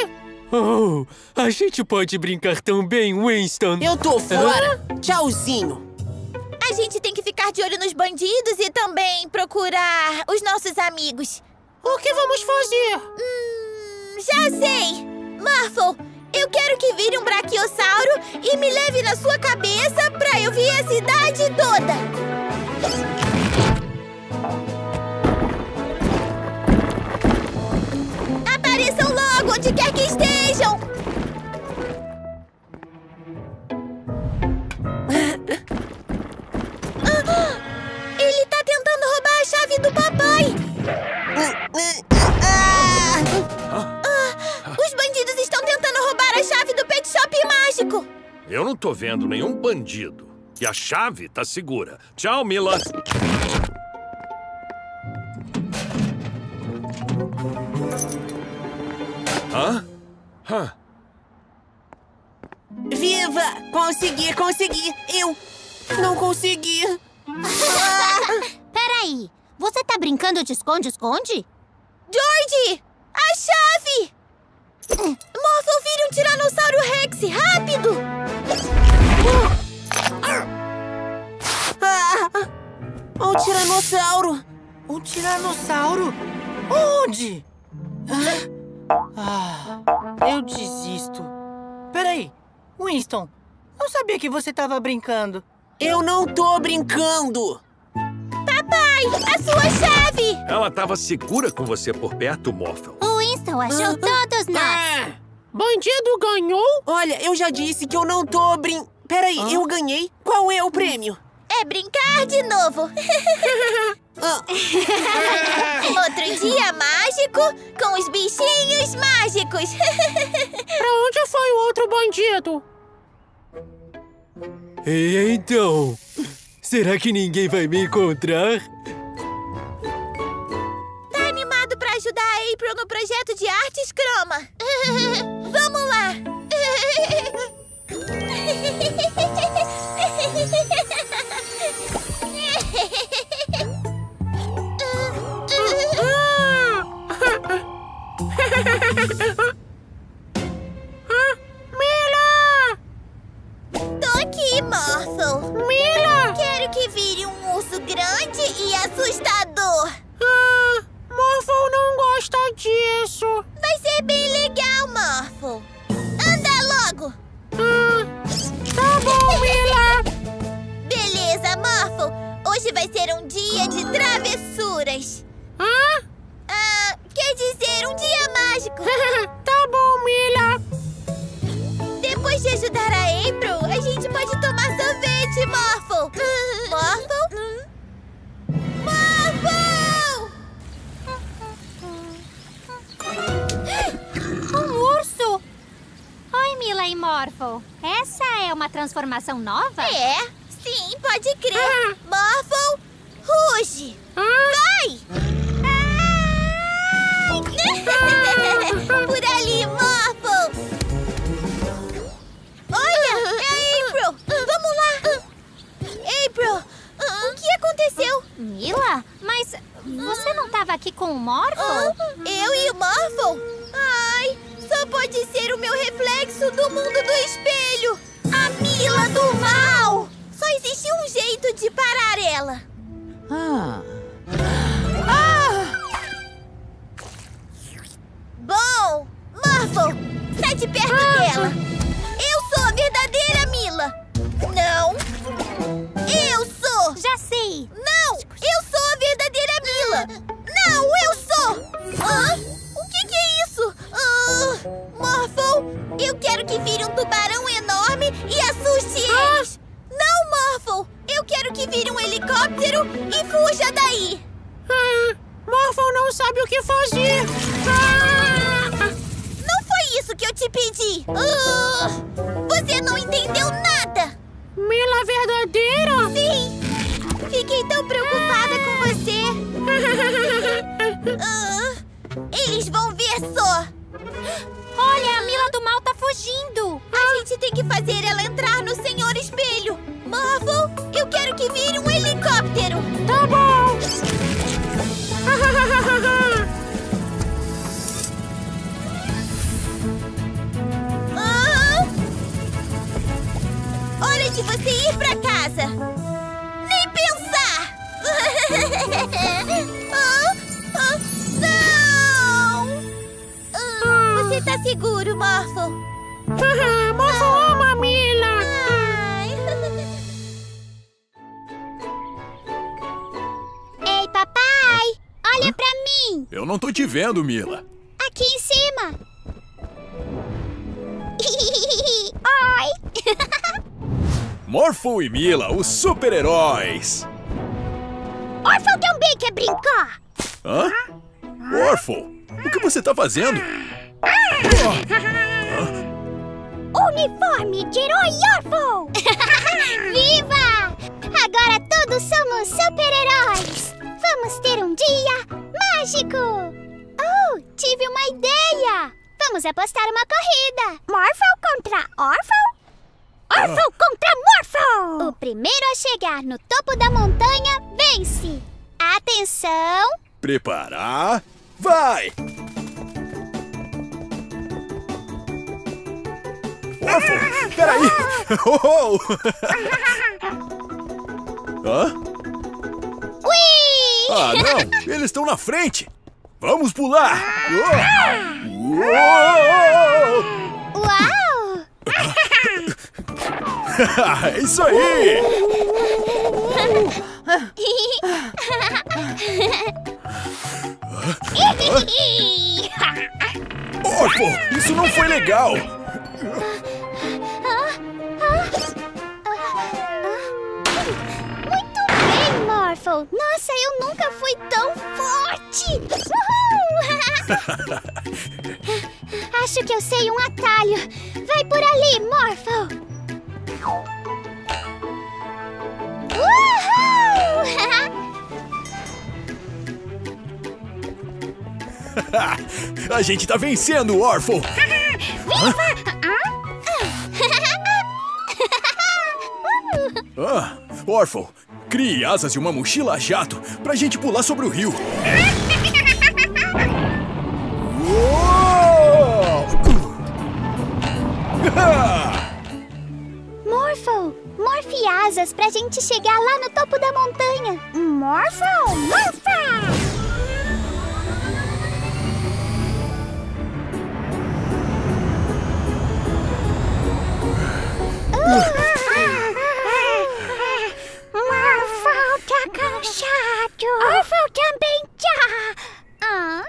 Oh, a gente pode brincar também, Winston. Eu tô fora. Tchauzinho. A gente tem que ficar de olho nos bandidos e também procurar os nossos amigos. O que vamos fazer? Hum, já sei! Morphle, eu quero que vire um brachiosauro e me leve na sua cabeça pra eu ver a cidade toda! Onde quer que estejam! Ah, ele tá tentando roubar a chave do papai! Ah, os bandidos estão tentando roubar a chave do pet shop mágico! Eu não tô vendo nenhum bandido. E a chave tá segura. Tchau, Mila. Hã? Hã? Viva! Consegui, consegui! Eu não consegui! Peraí, você tá brincando de esconde-esconde? George! A chave! Morphle, vire um Tiranossauro Rex, rápido! Ah, um tiranossauro! Um tiranossauro? Onde? Ah, eu desisto. Peraí, Winston, não sabia que você estava brincando. Eu não tô brincando! Papai, a sua chave! Ela tava segura com você por perto, Morphle. O Winston achou todos nós. Ah, bandido ganhou? Olha, eu já disse que eu não tô brin... Peraí, eu ganhei? Qual é o prêmio? É brincar de novo! Ah, Outro dia mágico com os bichinhos mágicos! Pra onde foi o outro bandido? E então? Será que ninguém vai me encontrar? Tá animado pra ajudar a April no projeto de artes croma? Vamos lá! Mila! Tô aqui, Morphle! Mila! Quero que vire um urso grande e assustador! Ah, Morphle não gosta disso. Vai ser bem legal, Morphle! Anda logo! Ah, tá bom, Mila. Beleza, Morphle! Hoje vai ser um dia de travessuras! Ah? Ah, quer dizer, um dia mágico! tá bom, Mila. Depois de ajudar a April, a gente pode tomar sorvete, Morphle! Morphle? Morphle! Um urso? Oi, Mila e Morphle. Essa é uma transformação nova? É, sim, pode crer. Morphle, ruge! Vai! Por ali, Morphle! Olha, é a April! Vamos lá! April, o que aconteceu? Mila? Mas você não estava aqui com o Morphle? Eu e o Morphle? Ai, só pode ser o meu reflexo do mundo do espelho! A Mila do mal! Só existe um jeito de parar ela. Ah, Ah! Morphle! Sai de perto dela! Eu sou a verdadeira Mila! Não! Eu sou! Já sei! Não! Eu sou a verdadeira Mila! Não, eu sou! Hã? O que, que é isso? Ah, Morphle, eu quero que vire um tubarão enorme e assuste eles! Não, Morphle! Eu quero que vire um helicóptero e fuja daí! Ah, Morphle não sabe o que fazer. Ah! Não foi isso que eu te pedi! Ah, você não entendeu nada! Mila verdadeira? Sim! Fiquei tão preocupada com você! Ah, eles vão ver só! Olha, a Mila do Mal tá fugindo! A gente tem que fazer ela entrar no Senhor Espelho! Marvel, eu quero que vire um helicóptero! Tá bom! Ah! Hora de você ir pra casa! Nem pensar! Ah, ah, não! Você tá seguro, Morphle? Morphle Eu não tô te vendo, Mila. Aqui em cima! Oi! Morpho e Mila, os super-heróis. Orphan também quer brincar! Hã? Orpho, o que você tá fazendo? Uniforme de herói Orphan! Viva! Agora todos somos super-heróis! Vamos ter um dia mágico! Oh, tive uma ideia! Vamos apostar uma corrida! Morphle contra Orphan? Orphan contra Morphle! O primeiro a chegar no topo da montanha vence! Atenção! Preparar, vai! Orpho, peraí! Oh, oh. Hã? Ui! Ah, não! Eles estão na frente! Vamos pular! Oh. Uau! É Isso aí! Orpho, isso não foi legal! Morphle! Nossa, eu nunca fui tão forte! Uhul! Acho que eu sei um atalho. Vai por ali, Morphle! Uhul! A gente tá vencendo, Orpho! Ah, Orpho, crie asas e uma mochila a jato pra gente pular sobre o rio. Morphle, morfe asas pra gente chegar lá no topo da montanha. Morphle, morfa! Morphle cansado. Morphle também tá. Ah.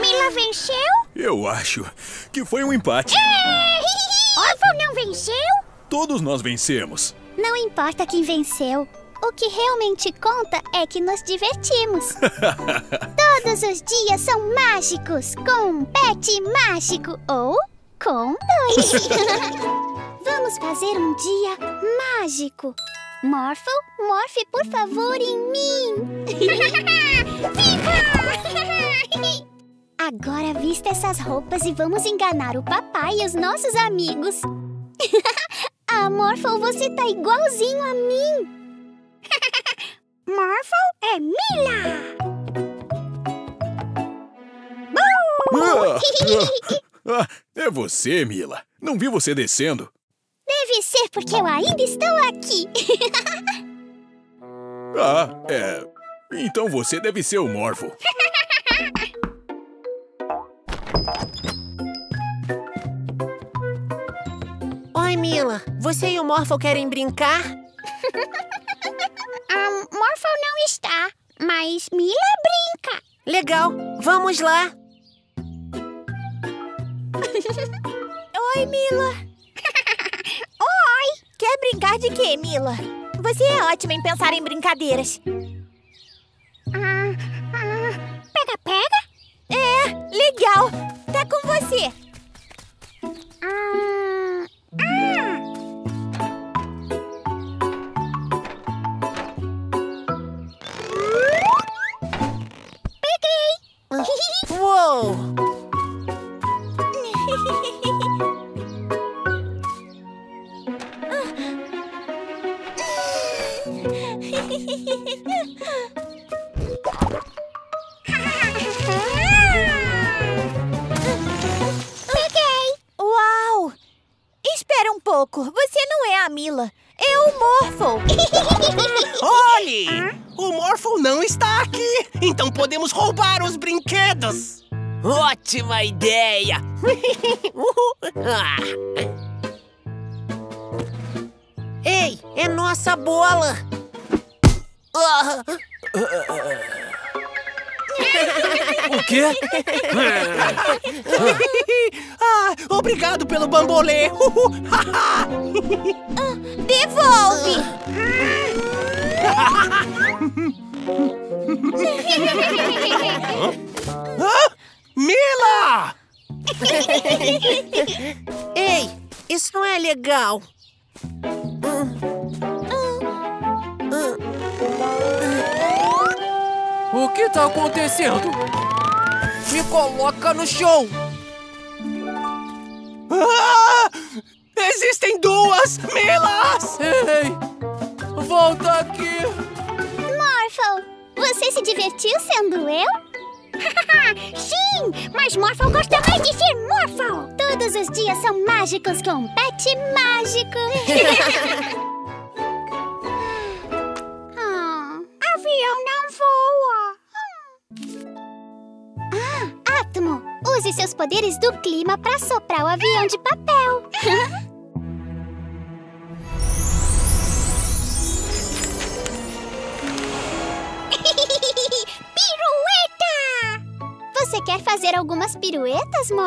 Mila venceu? Eu acho que foi um empate. Orphan não venceu? Todos nós vencemos. Não importa quem venceu. O que realmente conta é que nos divertimos. Todos os dias são mágicos com um pet mágico ou com dois. Vamos fazer um dia mágico. Morphle, morfe por favor em mim. Viva! Agora vista essas roupas e vamos enganar o papai e os nossos amigos. ah, Morphle, você tá igualzinho a mim. Morphle é Mila! Ah, ah, é você, Mila. Não vi você descendo. Deve ser porque eu ainda estou aqui. Ah, é. Então você deve ser o Morpho. Oi, Mila. Você e o Morphle querem brincar? Ah, Morphle não está, mas Mila brinca. Legal, vamos lá. Oi, Mila. Oi. Quer brincar de quê, Mila? Você é ótima em pensar em brincadeiras. Ah, ah, pega, pega? É, legal. Tá com você. Pelo bambolê! Devolve! Hã? Mila! Ei, isso não é legal. O que tá acontecendo? Me coloca no chão!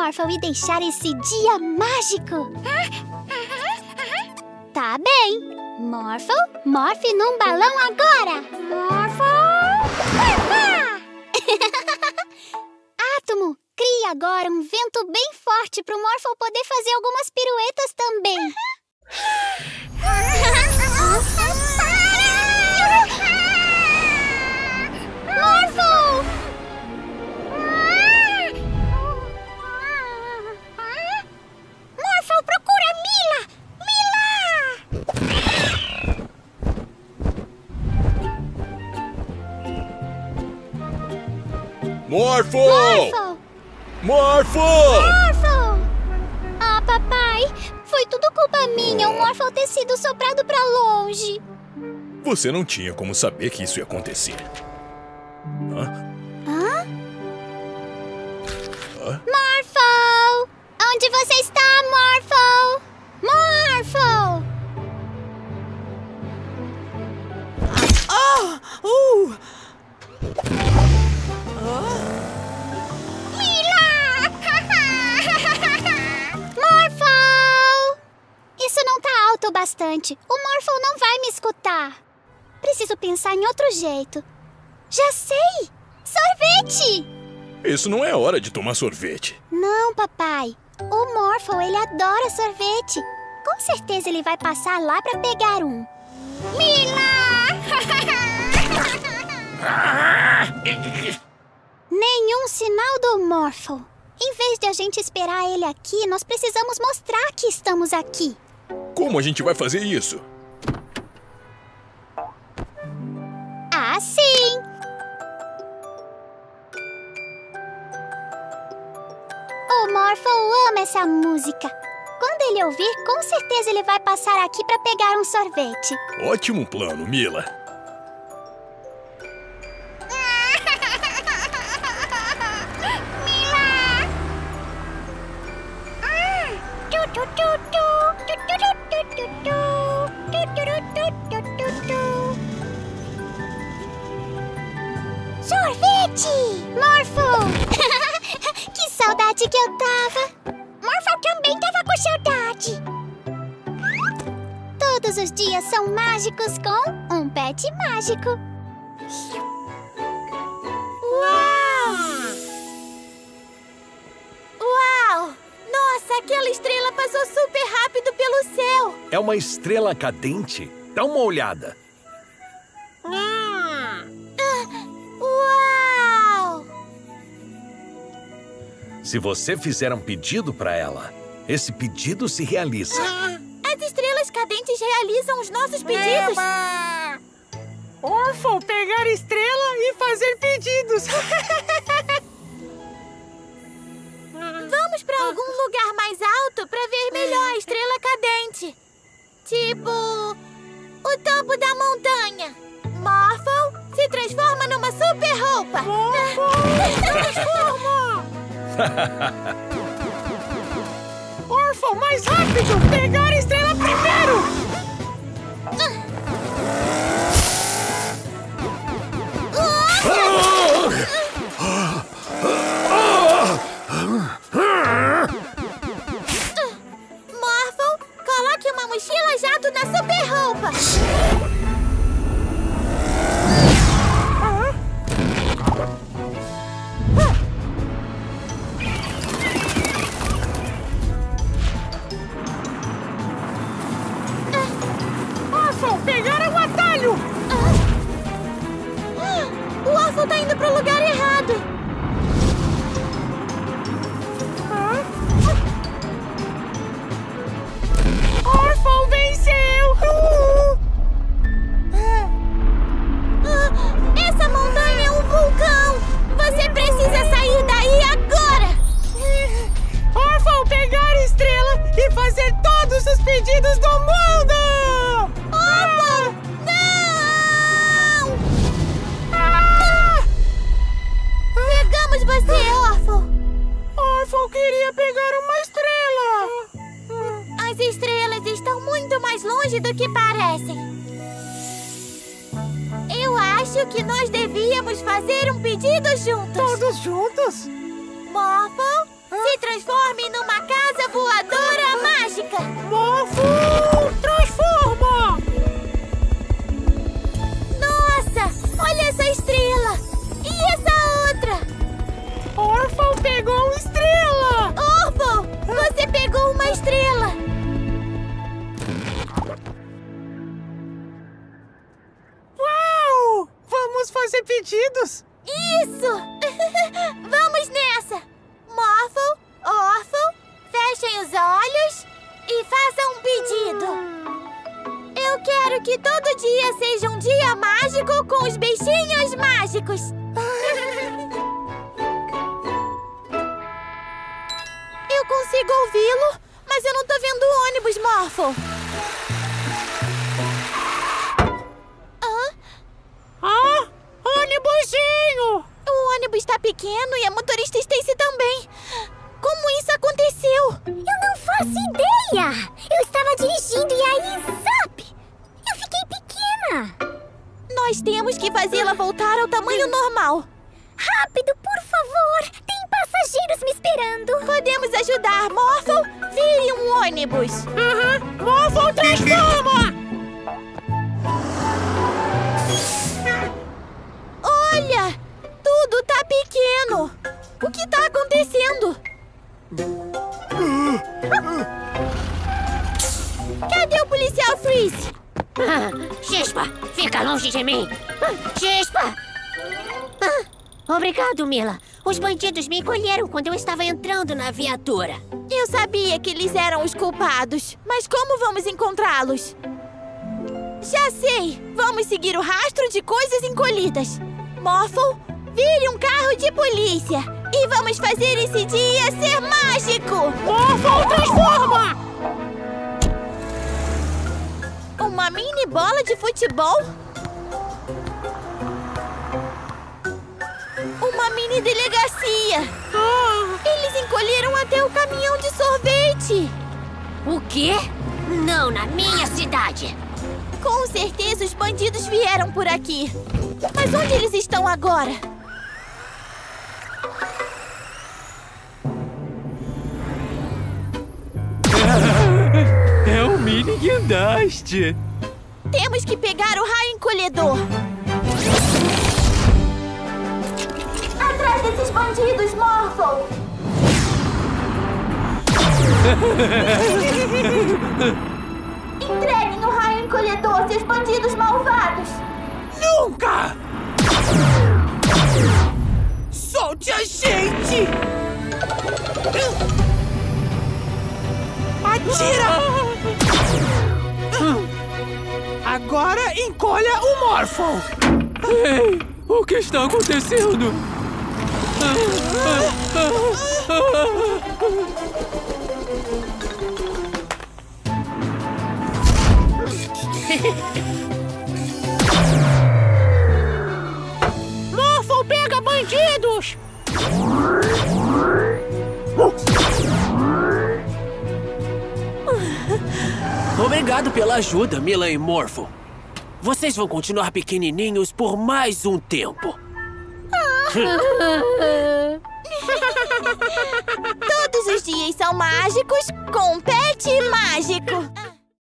Morphle, e deixar esse dia mágico? Tá bem. Morphle, morfe num balão agora. Você não tinha como saber que isso ia acontecer. Hã? Hã? Hã? Morphle! Onde você está, Morphle? Morphle! Ah! Uh! Mila! Morphle! Isso não tá alto o bastante. O Morphle não vai me escutar. Preciso pensar em outro jeito. Já sei! Sorvete! Isso não é hora de tomar sorvete. Não, papai. O Morphle, ele adora sorvete. Com certeza ele vai passar lá pra pegar um. Mila! Nenhum sinal do Morphle. Em vez de a gente esperar ele aqui, nós precisamos mostrar que estamos aqui. Como a gente vai fazer isso? Ah, sim! O Morphle ama essa música. quando ele ouvir, com certeza ele vai passar aqui pra pegar um sorvete. Ótimo plano, Mila. Sorvete! Morpho! que saudade que eu tava! Morpho também tava com saudade! Todos os dias são mágicos com um pet mágico. Uau! Uau! Nossa, aquela estrela passou super rápido pelo céu! É uma estrela cadente. Dá uma olhada. Ah, Se você fizer um pedido para ela, esse pedido se realiza. As estrelas cadentes realizam os nossos pedidos! Orfo, pegar estrela e fazer pedidos. Vamos pra algum lugar mais alto pra ver melhor a estrela cadente. Tipo, o topo da montanha. Morphle se transforma numa super roupa. transforma! Orfo, mais rápido! Pegar a estrela primeiro! Morphle, coloque uma mochila jato na super roupa. Orfo, pegar o atalho! O Orphle tá indo pro lugar errado. Orfo venceu! Ah, Essa montanha é um vulcão! Você precisa sair daí agora! Orfo, pegar estrela e fazer todos os pedidos do mundo! Você, Orfo! Orfo queria pegar uma estrela! As estrelas estão muito mais longe do que parecem. Eu acho que nós devíamos fazer um pedido juntos. Todos juntos? Morphle, se transforme numa casa voadora mágica. Morpho, pegou uma estrela! Orphle, você pegou uma estrela! Uau! Vamos fazer pedidos? Isso! Vamos nessa! Morphle, Orphle, fechem os olhos e façam um pedido. Eu quero que todo dia seja um dia mágico com os bichinhos mágicos. Eu consigo ouvi-lo, mas eu não tô vendo o ônibus, Morphle. Hã? Ah, ônibusinho! O ônibus está pequeno e a motorista Stacy também. Como isso aconteceu? Eu não faço ideia! Eu estava dirigindo e aí, zap! Eu fiquei pequena! Nós temos que fazê-la voltar ao tamanho normal. Rápido, por favor! Tem passageiros me esperando! Podemos ajudar, Morphle? Vire um ônibus. Aham! Morpho, transforma! Olha! Tudo tá pequeno. O que tá acontecendo? Cadê o policial Freeze? Ah, Chispa, fica longe de mim! Ah, Chispa! Ah, Obrigado, Mila. Os bandidos me encolheram quando eu estava entrando na viatura. Eu sabia que eles eram os culpados. Mas como vamos encontrá-los? Já sei! Vamos seguir o rastro de coisas encolhidas. Morphle, vire um carro de polícia! E vamos fazer esse dia ser mágico! Morphle, transforma! Uma mini bola de futebol? Uma mini delegacia! Eles encolheram até o caminhão de sorvete! O quê? Não na minha cidade! Com certeza os bandidos vieram por aqui. Mas onde eles estão agora? É o mini guindaste. Temos que pegar o raio encolhedor. Atrás desses bandidos, Morphle! Entreguem o raio encolhedor, seus bandidos malvados! Nunca! Solte a gente! Atira! Agora encolha o Morphle! Ei, o que está acontecendo? Morphle pega bandidos! Obrigado pela ajuda, Mila e Morphle. Vocês vão continuar pequenininhos por mais um tempo. Todos os dias são mágicos com pet mágico.